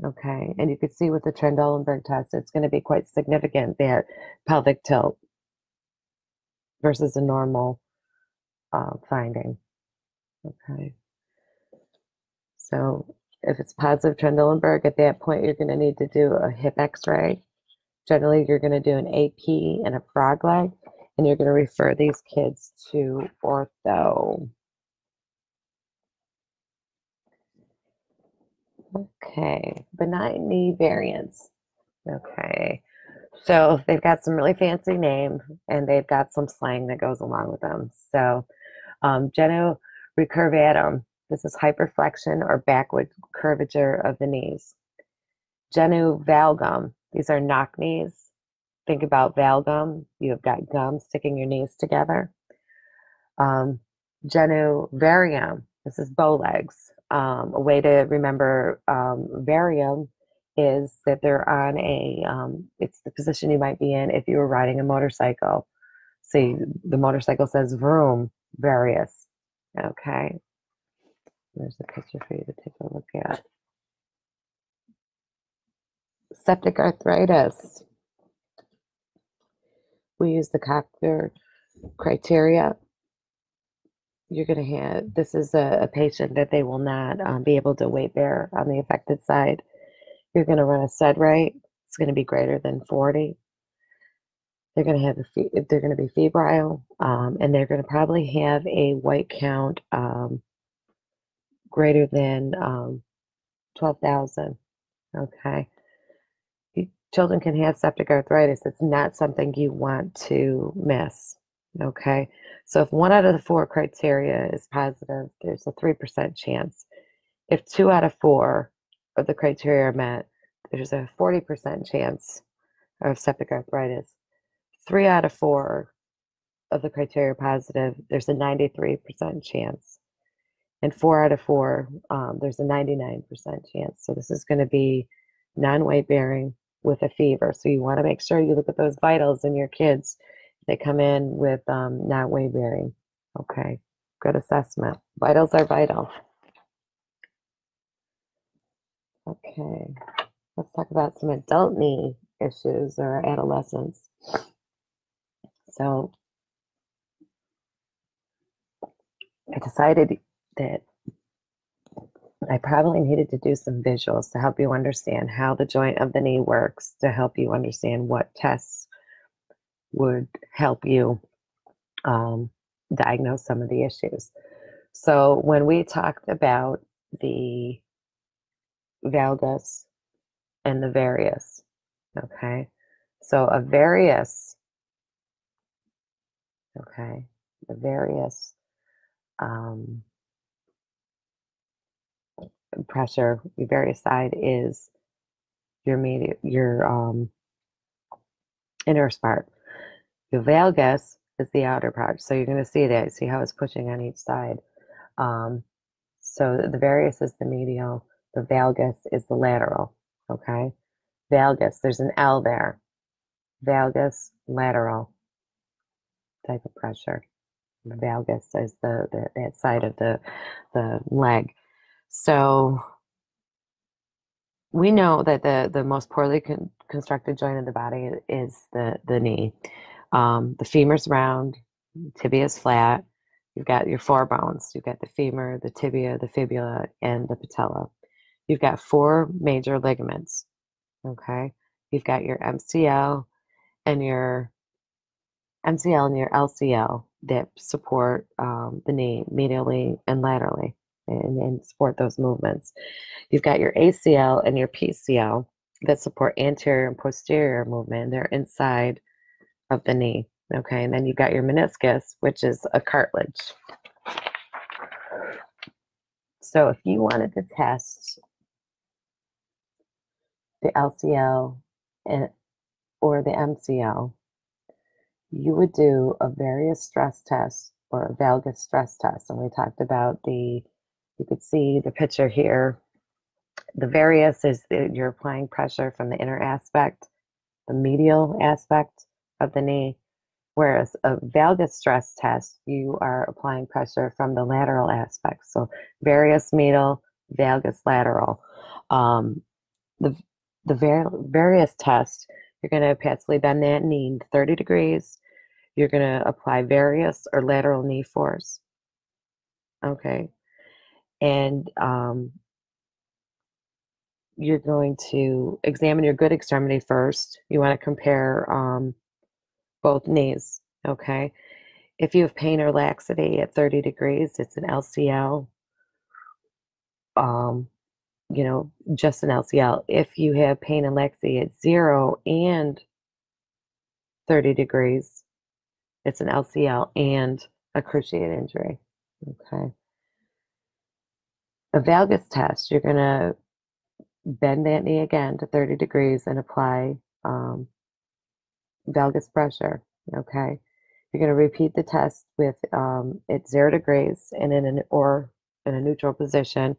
Okay, and you can see with the Trendelenburg test, it's going to be quite significant that pelvic tilt versus a normal uh, finding. Okay. So if it's positive Trendelenburg, at that point, you're going to need to do a hip x-ray. Generally, you're going to do an AP and a frog leg, and you're going to refer these kids to ortho. Okay, benign knee variants. Okay, so they've got some really fancy name, and they've got some slang that goes along with them. So, um, genu recurvatum. This is hyperflexion or backward curvature of the knees. Genu valgum. These are knock knees. Think about valgum. You have got gum sticking your knees together. Um, genu varum. This is bow legs. Um, a way to remember um, varum is that they're on a, um, it's the position you might be in if you were riding a motorcycle. See, the motorcycle says vroom, varus. Okay. There's a picture for you to take a look at. Septic arthritis. We use the Kocher criteria you're going to have this is a, a, patient that they will not um, be able to weight bear on the affected side. You're going to run a SED rate. It's going to be greater than 40. They're going to have a they're going to be febrile, um, and they're going to probably have a white count um, greater than um, 12,000. Okay. Children can have septic arthritis. It's not something you want to miss. Okay. So if one out of the four criteria is positive, there's a 3% chance. If two out of four of the criteria are met, there's a 40% chance of septic arthritis. Three out of four of the criteria positive, there's a 93% chance. And four out of four, um, there's a 99% chance. So this is going to be non weight bearing with a fever. So you want to make sure you look at those vitals in your kids they come in with um, not weight bearing. Okay, good assessment. Vitals are vital. Okay, let's talk about some adult knee issues or adolescents. So I decided that I probably needed to do some visuals to help you understand how the joint of the knee works, to help you understand what tests would help you um, diagnose some of the issues. So when we talked about the valgus and the varus, okay, so a varus, okay, the varus um, pressure, the varus side is your media, your um, inner part. Your valgus is the outer part. So you're going to see that. See how it's pushing on each side. Um, so the varus is the medial. The valgus is the lateral. Okay. Valgus, there's an L there. Valgus lateral type of pressure. Valgus is the, the that side of the the leg. So we know that the the most poorly con- constructed joint of the body is the the knee. Um, the femur's round, tibia is flat. You've got your four bones. You've got the femur, the tibia, the fibula, and the patella. You've got four major ligaments. Okay. You've got your MCL and your MCL and your LCL that support um, the knee medially and laterally and, and support those movements. You've got your ACL and your PCL that support anterior and posterior movement. They're inside of the knee. Okay, and then you've got your meniscus, which is a cartilage. So if you wanted to test the LCL and, or the MCL, you would do a varus stress test or a valgus stress test. And we talked about the, you could see the picture here. The varus is you're applying pressure from the inner aspect, the medial aspect of the knee, whereas a valgus stress test, you are applying pressure from the lateral aspect. So varus medial, valgus lateral. Um, the the var- varus test, you're going to passively bend that knee 30 degrees you're going to apply varus or lateral knee force. Okay. And um, you're going to examine your good extremity first. You want to compare um, both knees. Okay. If you have pain or laxity at 30 degrees, it's an LCL. Um, you know, just an LCL. If you have pain and laxity at zero and 30 degrees, it's an LCL and a cruciate injury. Okay. A valgus test, you're going to bend that knee again to 30 degrees and apply um, valgus pressure. Okay. You're going to repeat the test with um, at zero degrees and in an or in a neutral position.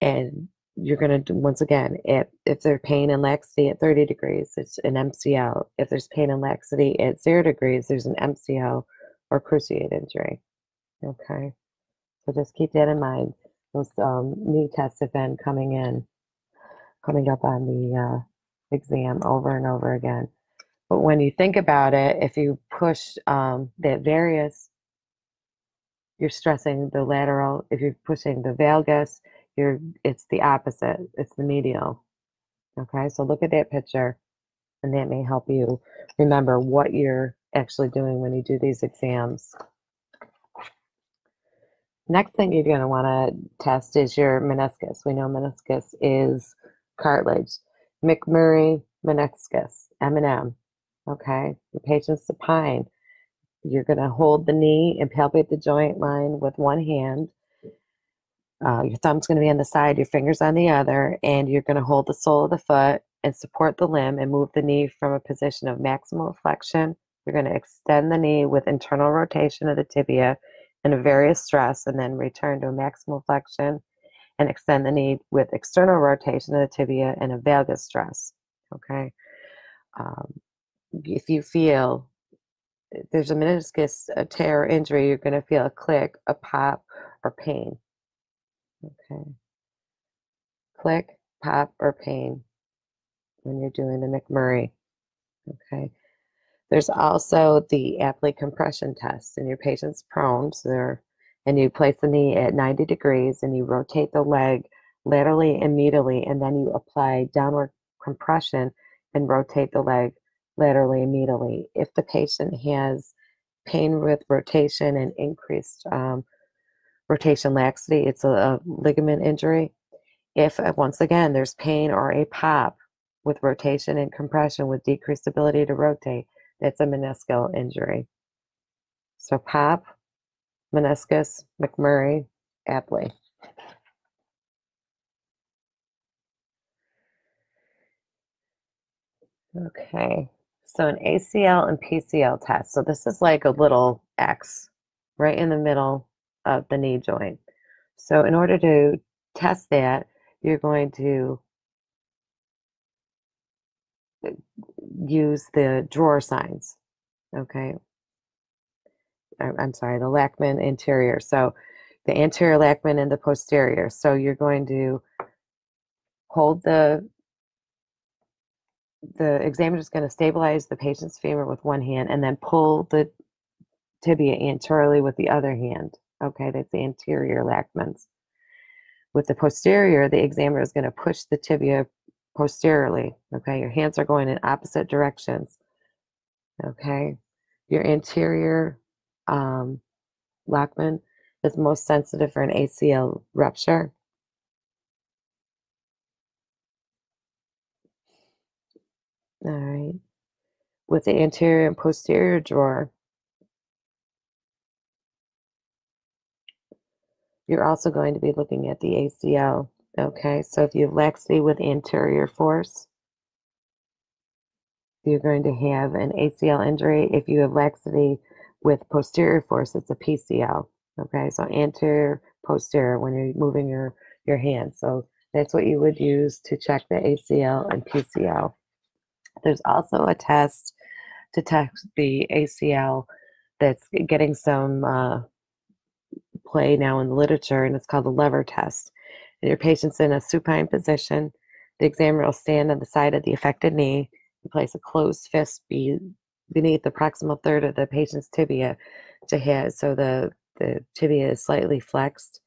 And you're going to do once again if if there's pain and laxity at 30 degrees it's an mcl if there's pain and laxity at zero degrees there's an mcl or cruciate injury okay so just keep that in mind those um, new tests have been coming in coming up on the uh, exam over and over again. But when you think about it if you push um, that varus you're stressing the lateral if you're pushing the valgus you're it's the opposite it's the medial. Okay so look at that picture and that may help you remember what you're actually doing when you do these exams next thing you're going to want to test is your meniscus. We know meniscus is cartilage. Mcmurray meniscus m&m okay? The patient's supine you're going to hold the knee and palpate the joint line with one hand. Uh, your thumb's going to be on the side, your fingers on the other, and you're going to hold the sole of the foot and support the limb and move the knee from a position of maximal flexion. You're going to extend the knee with internal rotation of the tibia and a varus stress, and then return to a maximal flexion and extend the knee with external rotation of the tibia and a valgus stress. Okay. Um, if you feel there's a meniscus a tear injury, you're going to feel a click, a pop, or pain. Okay. Click, pop, or pain when you're doing the McMurray. Okay. There's also the Apley compression test, and your patient's prone, so they're, and you place the knee at 90 degrees and you rotate the leg laterally and medially, and then you apply downward compression and rotate the leg laterally and medially. If the patient has pain with rotation and increased um, rotation laxity, it's a, a ligament injury. If, uh, once again, there's pain or a pop with rotation and compression with decreased ability to rotate, that's a meniscal injury. So pop, meniscus, McMurray, Apley. Okay, so an ACL and PCL test. So this is like a little X right in the middle of the knee joint. So in order to test that, you're going to use the drawer signs. Okay. I'm sorry, the Lachman anterior. So the anterior Lachman and the posterior. So you're going to hold the the examiner is going to stabilize the patient's femur with one hand and then pull the tibia anteriorly with the other hand. Okay, that's the anterior Lachman's. With the posterior, the examiner is going to push the tibia posteriorly. Okay, your hands are going in opposite directions. Okay, your anterior um, Lachman is most sensitive for an ACL rupture. All right. with the anterior and posterior drawer, you're also going to be looking at the ACL. Okay, so if you have laxity with anterior force, you're going to have an ACL injury. If you have laxity with posterior force, it's a PCL. Okay, so anterior, posterior when you're moving your, your hand. So that's what you would use to check the ACL and PCL. There's also a test to test the ACL that's getting some uh, play now in the literature, and it's called the lever test. Your patient's in a supine position. The examiner will stand on the side of the affected knee and place a closed fist be, beneath the proximal third of the patient's tibia to hit, so the, the tibia is slightly flexed,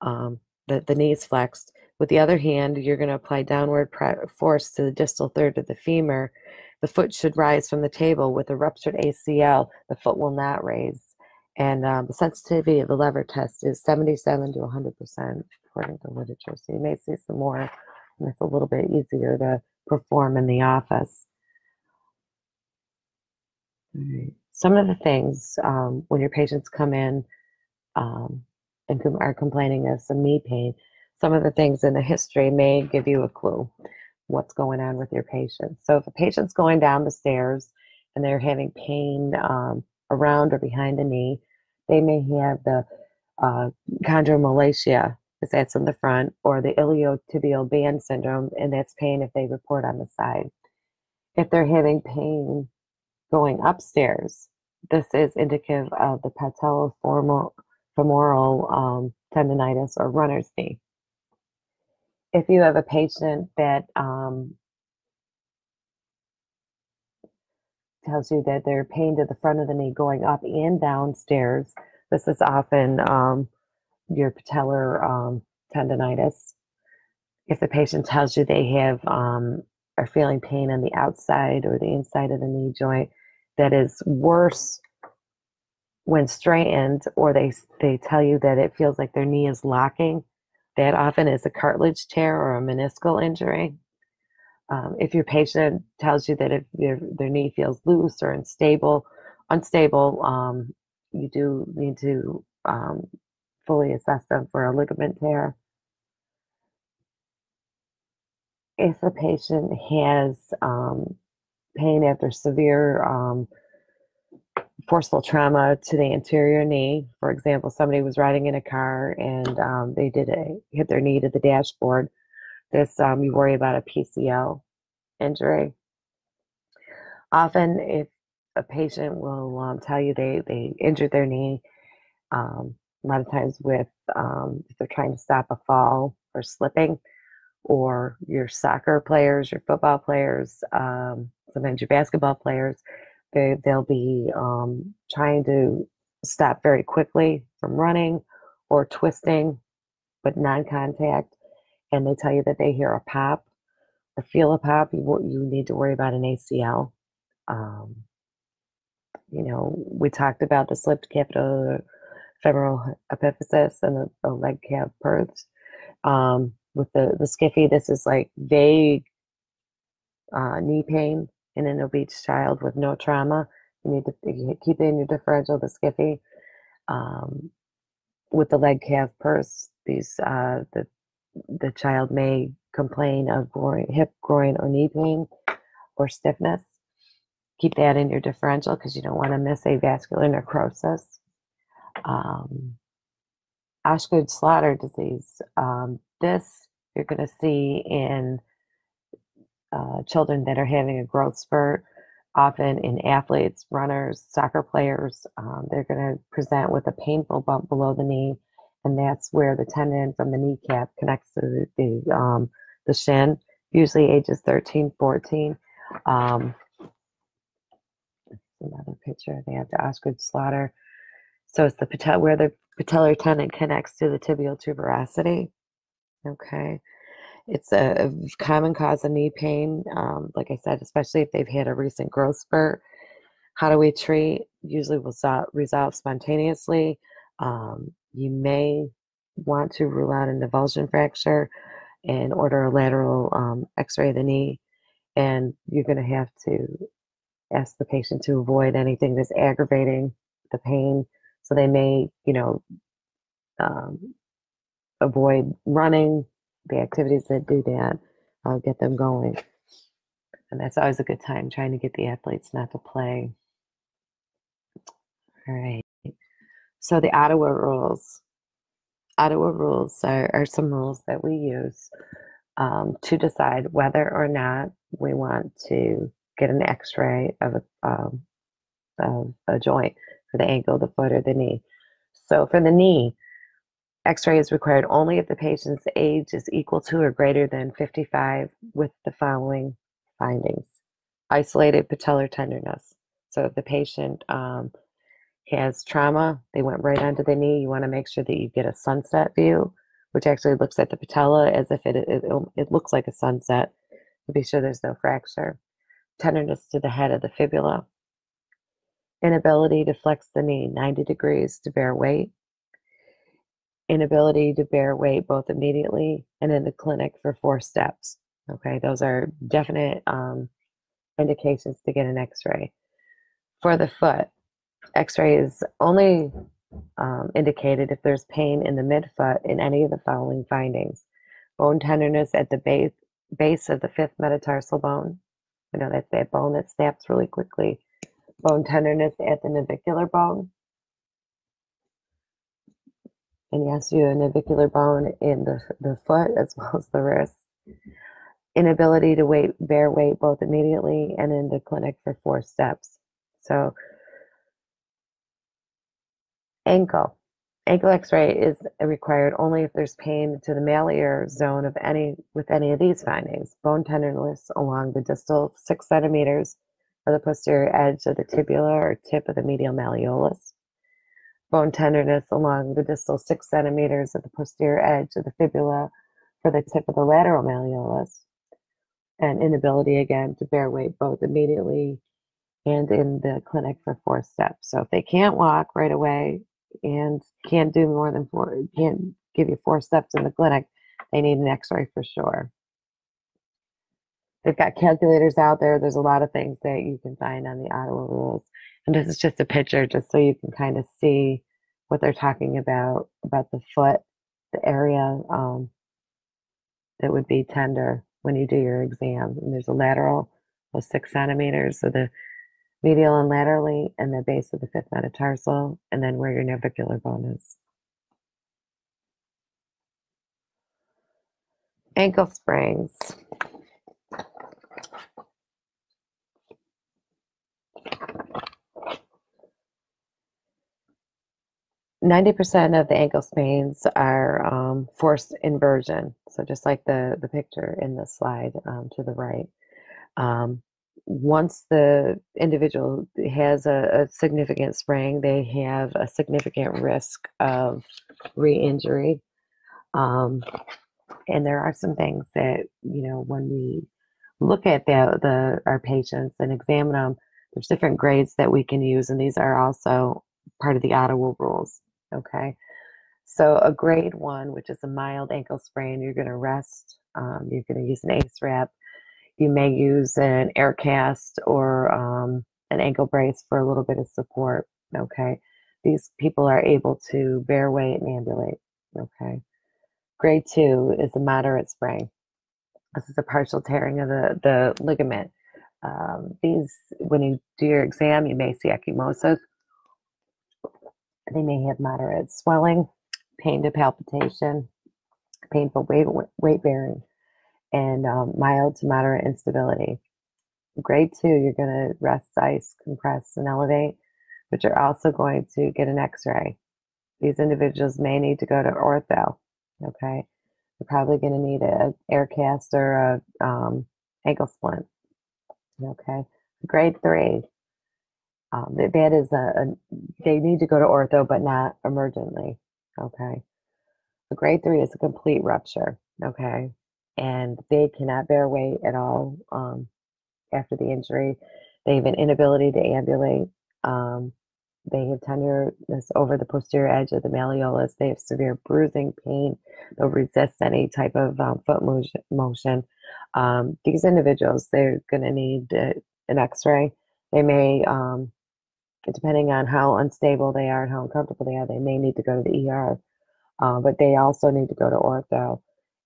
um, the, the knee is flexed. With the other hand, you're going to apply downward force to the distal third of the femur. The foot should rise from the table. With a ruptured ACL, the foot will not raise. And um, the sensitivity of the lever test is 77 to 100% according to literature. So you may see some more, and it's a little bit easier to perform in the office. Some of the things um, when your patients come in um, and are complaining of some knee pain, some of the things in the history may give you a clue what's going on with your patient. So if a patient's going down the stairs and they're having pain um, around or behind the knee, they may have the uh, chondromalacia, that's in the front, or the iliotibial band syndrome, and that's pain if they report on the side. If they're having pain going upstairs, this is indicative of the patellofemoral um, tendonitis or runner's knee if you have a patient that um, tells you that they're pain to the front of the knee going up and downstairs, this is often um, your patellar um, tendonitis. If the patient tells you they have um, are feeling pain on the outside or the inside of the knee joint, that is worse when straightened, or they they tell you that it feels like their knee is locking that often is a cartilage tear or a meniscal injury. Um, if your patient tells you that if their, their knee feels loose or unstable, unstable, um, you do need to um, fully assess them for a ligament tear. If a patient has um, pain after severe um, forceful trauma to the anterior knee. For example, somebody was riding in a car and um, they did a, hit their knee to the dashboard. This um, you worry about a PCL injury. Often, if a patient will um, tell you they they injured their knee, um, a lot of times with um, if they're trying to stop a fall or slipping, or your soccer players, your football players, um, sometimes your basketball players they, they'll be um, trying to stop very quickly from running or twisting, but non contact. And they tell you that they hear a pop or feel a pop, you, you need to worry about an ACL. Um, you know, we talked about the slipped capital femoral epiphysis and the, the leg calf births. Um, with the, the skiffy, this is like vague uh, knee pain in an obese child with no trauma. You need to keep it in your differential, the skiffy. Um, with the leg calf purse, these uh, the the child may complain of groin, hip, groin, or knee pain or stiffness. Keep that in your differential because you don't want to miss avascular necrosis. Um, Osgood Schlatter disease. Um, this you're going to see in uh, children that are having a growth spurt, often in athletes, runners, soccer players, um, they're going to present with a painful bump below the knee, and that's where the tendon from the kneecap connects to the um, the shin. Usually ages 13, 14. Um, another picture. They have the Osgood Schlatter. So it's the patel where the patellar tendon connects to the tibial tuberosity. Okay. It's a common cause of knee pain. Um, like I said, especially if they've had a recent growth spurt. How do we treat? Usually will resolve spontaneously. Um, you may want to rule out an avulsion fracture and order a lateral um, x-ray of the knee. And you're going to have to ask the patient to avoid anything that's aggravating the pain. So they may, you know, um, avoid running, the activities that do that, uh, get them going. And that's always a good time trying to get the athletes not to play. All right. So the Ottawa rules. Ottawa rules are, are some rules that we use um, to decide whether or not we want to get an x-ray of a, um, of a joint for the ankle, the foot, or the knee. So for the knee, X-ray is required only if the patient's age is equal to or greater than 55 with the following findings. Isolated patellar tenderness. So if the patient um, has trauma, they went right onto the knee, you want to make sure that you get a sunset view, which actually looks at the patella as if it, it, it looks like a sunset to be sure there's no fracture. Tenderness to the head of the fibula. Inability to flex the knee 90 degrees to bear weight inability to bear weight both immediately and in the clinic for four steps. Okay, those are definite um, indications to get an x ray. For the foot, x ray is only um, indicated if there's pain in the midfoot in any of the following findings bone tenderness at the base, base of the fifth metatarsal bone. I know that's that bone that snaps really quickly. Bone tenderness at the navicular bone, and yes, you have a navicular bone in the, the foot as [LAUGHS] well as the wrist. Inability to weight, bear weight both immediately and in the clinic for four steps. So, ankle. Ankle x-ray is required only if there's pain to the malleolar zone of any with any of these findings. Bone tenderness along the distal six centimeters of the posterior edge of the tibula or tip of the medial malleolus bone tenderness along the distal six centimeters of the posterior edge of the fibula for the tip of the lateral malleolus, and inability again to bear weight both immediately and in the clinic for four steps. So if they can't walk right away and can't do more than four, can't give you four steps in the clinic, they need an x-ray for sure. They've got calculators out there. There's a lot of things that you can find on the Ottawa rules. And this is just a picture just so you can kind of see what they're talking about, about the foot, the area um, that would be tender when you do your exam. And there's a lateral of six centimeters, so the medial and laterally, and the base of the fifth metatarsal, and then where your navicular bone is. Ankle springs. 90% of the ankle sprains are um, forced inversion. So just like the, the picture in the slide um, to the right. Um, once the individual has a, a, significant sprain, they have a significant risk of re-injury. Um, and there are some things that, you know, when we look at the, the our patients and examine them, there's different grades that we can use, and these are also part of the Ottawa rules. Okay. So a grade one, which is a mild ankle sprain, you're going to rest. Um, you're going to use an ACE wrap. You may use an air cast or um, an ankle brace for a little bit of support. Okay. These people are able to bear weight and ambulate. Okay. Grade two is a moderate sprain. This is a partial tearing of the, the ligament. Um, these, when you do your exam, you may see ecchymosis they may have moderate swelling, pain to palpitation, painful weight, weight bearing, and um, mild to moderate instability. Grade two, you're going to rest, ice, compress, and elevate, but you're also going to get an x ray. These individuals may need to go to ortho. Okay. You're probably going to need an air cast or a um, ankle splint. Okay. Grade three, um, that is a, a, they need to go to ortho, but not emergently. Okay. A grade three is a complete rupture. Okay. And they cannot bear weight at all um, after the injury. They have an inability to ambulate. Um, they have tenderness over the posterior edge of the malleolus. They have severe bruising, pain. They'll resist any type of um, foot motion. Um, these individuals, they're going to need uh, an x ray They may, um, depending on how unstable they are and how uncomfortable they are, they may need to go to the ER, uh, but they also need to go to ortho.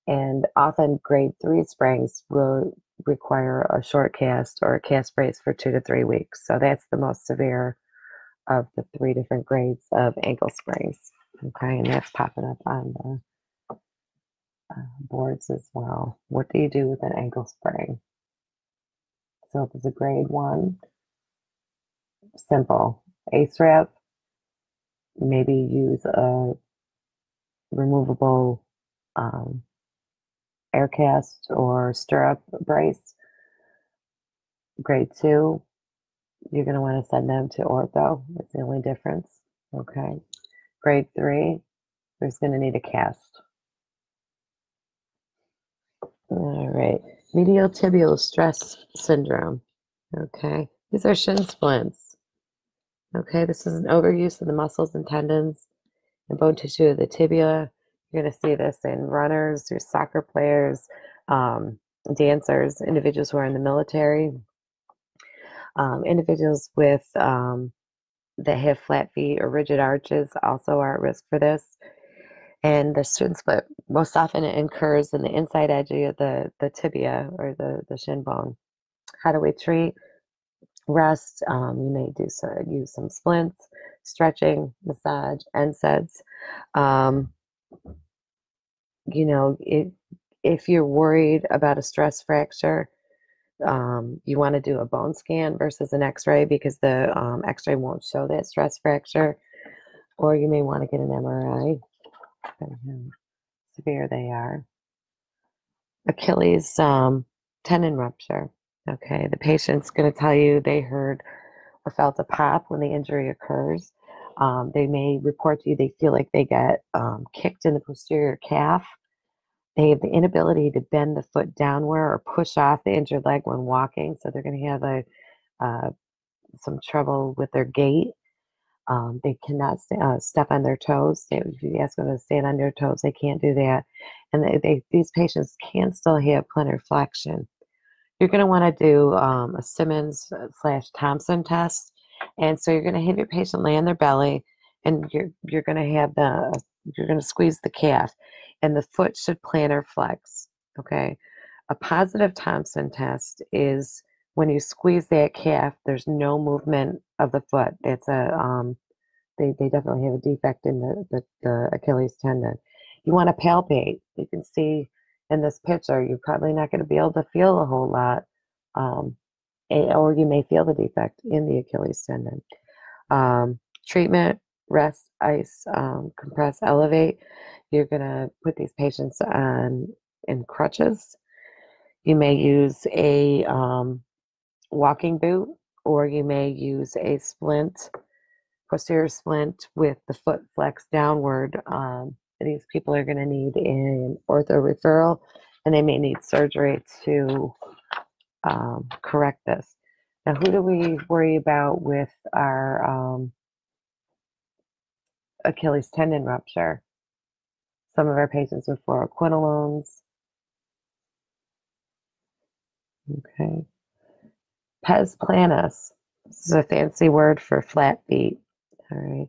And often grade three sprains will require a short cast or a cast brace for two to three weeks. So that's the most severe of the three different grades of ankle sprains. Okay, and that's popping up on the uh, boards as well. What do you do with an ankle sprain? So if it's a grade one, simple. Ace wrap, maybe use a removable um, air cast or stirrup brace. Grade two, you're going to want to send them to ortho. That's the only difference. Okay. Grade three, there's going to need a cast. All right. Medial tibial stress syndrome. Okay. These are shin splints. Okay. This is an overuse of the muscles and tendons and bone tissue of the tibia. You're going to see this in runners, your soccer players, um, dancers, individuals who are in the military, um, individuals with um, that have flat feet or rigid arches also are at risk for this. And the shin split most often it occurs in the inside edge of the, the tibia or the, the shin bone. How do we treat? Rest. Um, you may do so, use some splints, stretching, massage, NSAIDs. Um, you know, if if you're worried about a stress fracture, um, you want to do a bone scan versus an x-ray because the um, x-ray won't show that stress fracture or you may want to get an mri depending how severe they are achilles um, tendon rupture okay the patient's going to tell you they heard or felt a pop when the injury occurs um, they may report to you they feel like they get um, kicked in the posterior calf they have the inability to bend the foot downward or push off the injured leg when walking, so they're going to have a uh, some trouble with their gait. Um, they cannot st- uh, step on their toes. They, if you ask them to stand on their toes, they can't do that. And they, they, these patients can still have plantar flexion. You're going to want to do um, a Simmonds uh, slash Thompson test. And so you're going to have your patient lay on their belly, and you're you're going to have the you're going to squeeze the calf and the foot should plantar flex. Okay. A positive Thompson test is when you squeeze that calf, there's no movement of the foot. It's a, um, they, they definitely have a defect in the, the, the Achilles tendon. You want to palpate. You can see in this picture, you're probably not going to be able to feel a whole lot. Um, or you may feel the defect in the Achilles tendon. Um, treatment, rest, ice, um, compress, elevate. You're going to put these patients on in crutches. You may use a um, walking boot, or you may use a splint, posterior splint with the foot flexed downward. These people are going to need an ortho referral, and they may need surgery to um, correct this. Now, who do we worry about with our um, Achilles tendon rupture? some of our patients with fluoroquinolones. Okay. Pes planus. This is a fancy word for flat feet. All right.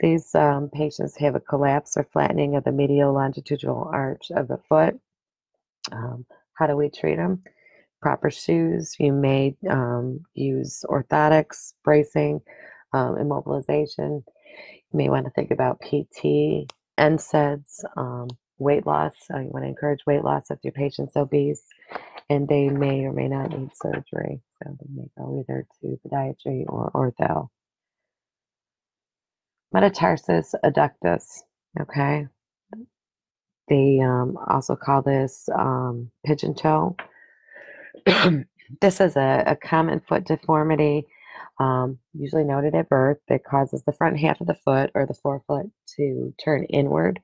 These um, patients have a collapse or flattening of the medial longitudinal arch of the foot. Um, how do we treat them? Proper shoes. You may um, use orthotics, bracing, um, immobilization. You may want to think about PT, NSAIDs, um, weight loss. So you want to encourage weight loss if your patient's obese, and they may or may not need surgery. So they may go either to podiatry or ortho. Metatarsus adductus. Okay. They um, also call this um, pigeon toe. this is a, a, common foot deformity um, usually noted at birth, that causes the front half of the foot or the forefoot to turn inward.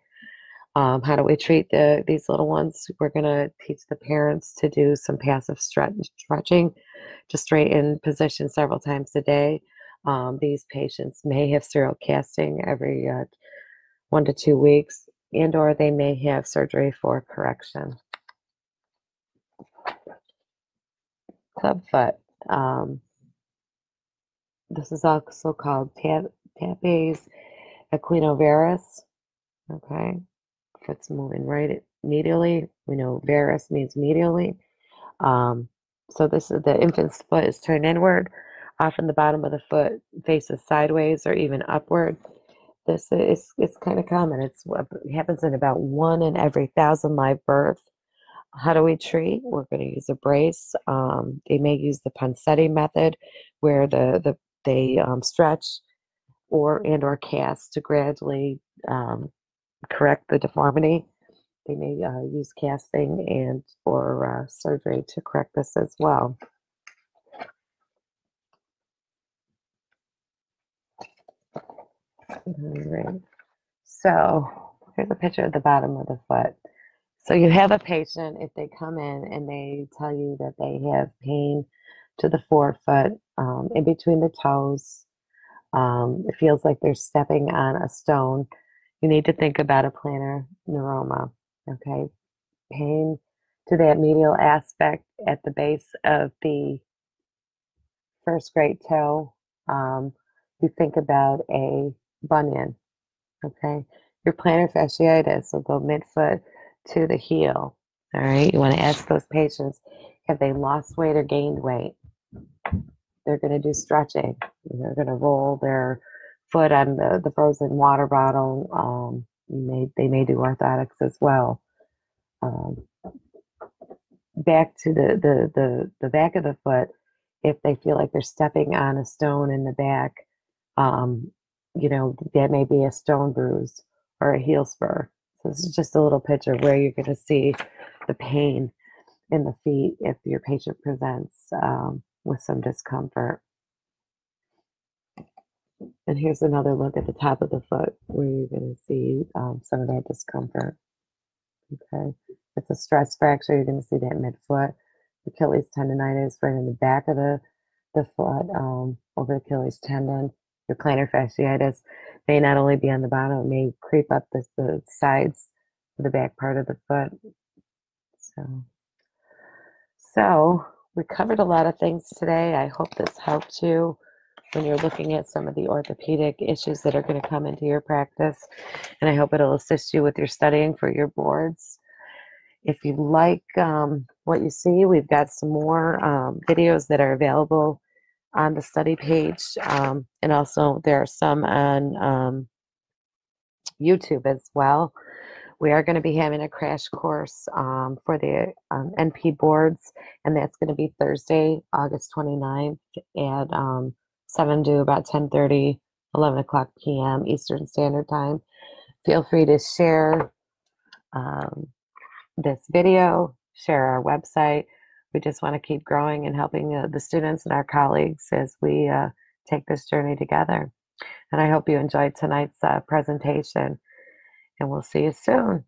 Um, how do we treat the, these little ones? We're going to teach the parents to do some passive stretch, stretching to straighten position several times a day. Um, these patients may have serial casting every uh, one to two weeks, and or they may have surgery for correction. Clubfoot. Um, this is also called talipes equinovarus. Okay, foot's moving right medially, we know varus means medially. Um, so this is the infant's foot is turned inward. Often the bottom of the foot faces sideways or even upward. This is it's kind of common. It's what happens in about one in every thousand live births. How do we treat? We're going to use a brace. Um, they may use the Ponseti method, where the the they um, stretch or and or cast to gradually um, correct the deformity. They may uh, use casting and or uh, surgery to correct this as well. So here's a picture of the bottom of the foot. So you have a patient, if they come in and they tell you that they have pain to the forefoot, um, in between the toes, um, it feels like they're stepping on a stone, you need to think about a plantar neuroma, okay? Pain to that medial aspect at the base of the first great toe. Um, you think about a bunion, okay? Your plantar fasciitis will go midfoot to the heel, all right? You want to ask those patients, have they lost weight or gained weight? They're going to do stretching. They're going to roll their foot on the, the frozen water bottle. Um, may, they may do orthotics as well. Um, back to the, the, the, the back of the foot, if they feel like they're stepping on a stone in the back, um, you know, that may be a stone bruise or a heel spur. So this is just a little picture where you're going to see the pain in the feet if your patient presents um, with some discomfort. And here's another look at the top of the foot where you're going to see um, some of that discomfort. Okay, it's a stress fracture. You're going to see that midfoot. Achilles tendonitis right in the back of the, the foot um, over Achilles tendon. Your plantar fasciitis may not only be on the bottom, it may creep up the, the sides the back part of the foot. So, so we covered a lot of things today. I hope this helped you when you're looking at some of the orthopedic issues that are going to come into your practice. And I hope it'll assist you with your studying for your boards. If you like um, what you see, we've got some more um, videos that are available on the study page. Um, and also, there are some on um, YouTube as well. We are going to be having a crash course um, for the um, NP boards, and that's going to be Thursday, August 29th at um, 7 to about 10.30, 11 o'clock p.m. Eastern Standard Time. Feel free to share um, this video, share our website. We just want to keep growing and helping uh, the students and our colleagues as we uh, take this journey together. And I hope you enjoyed tonight's uh, presentation and we'll see you soon.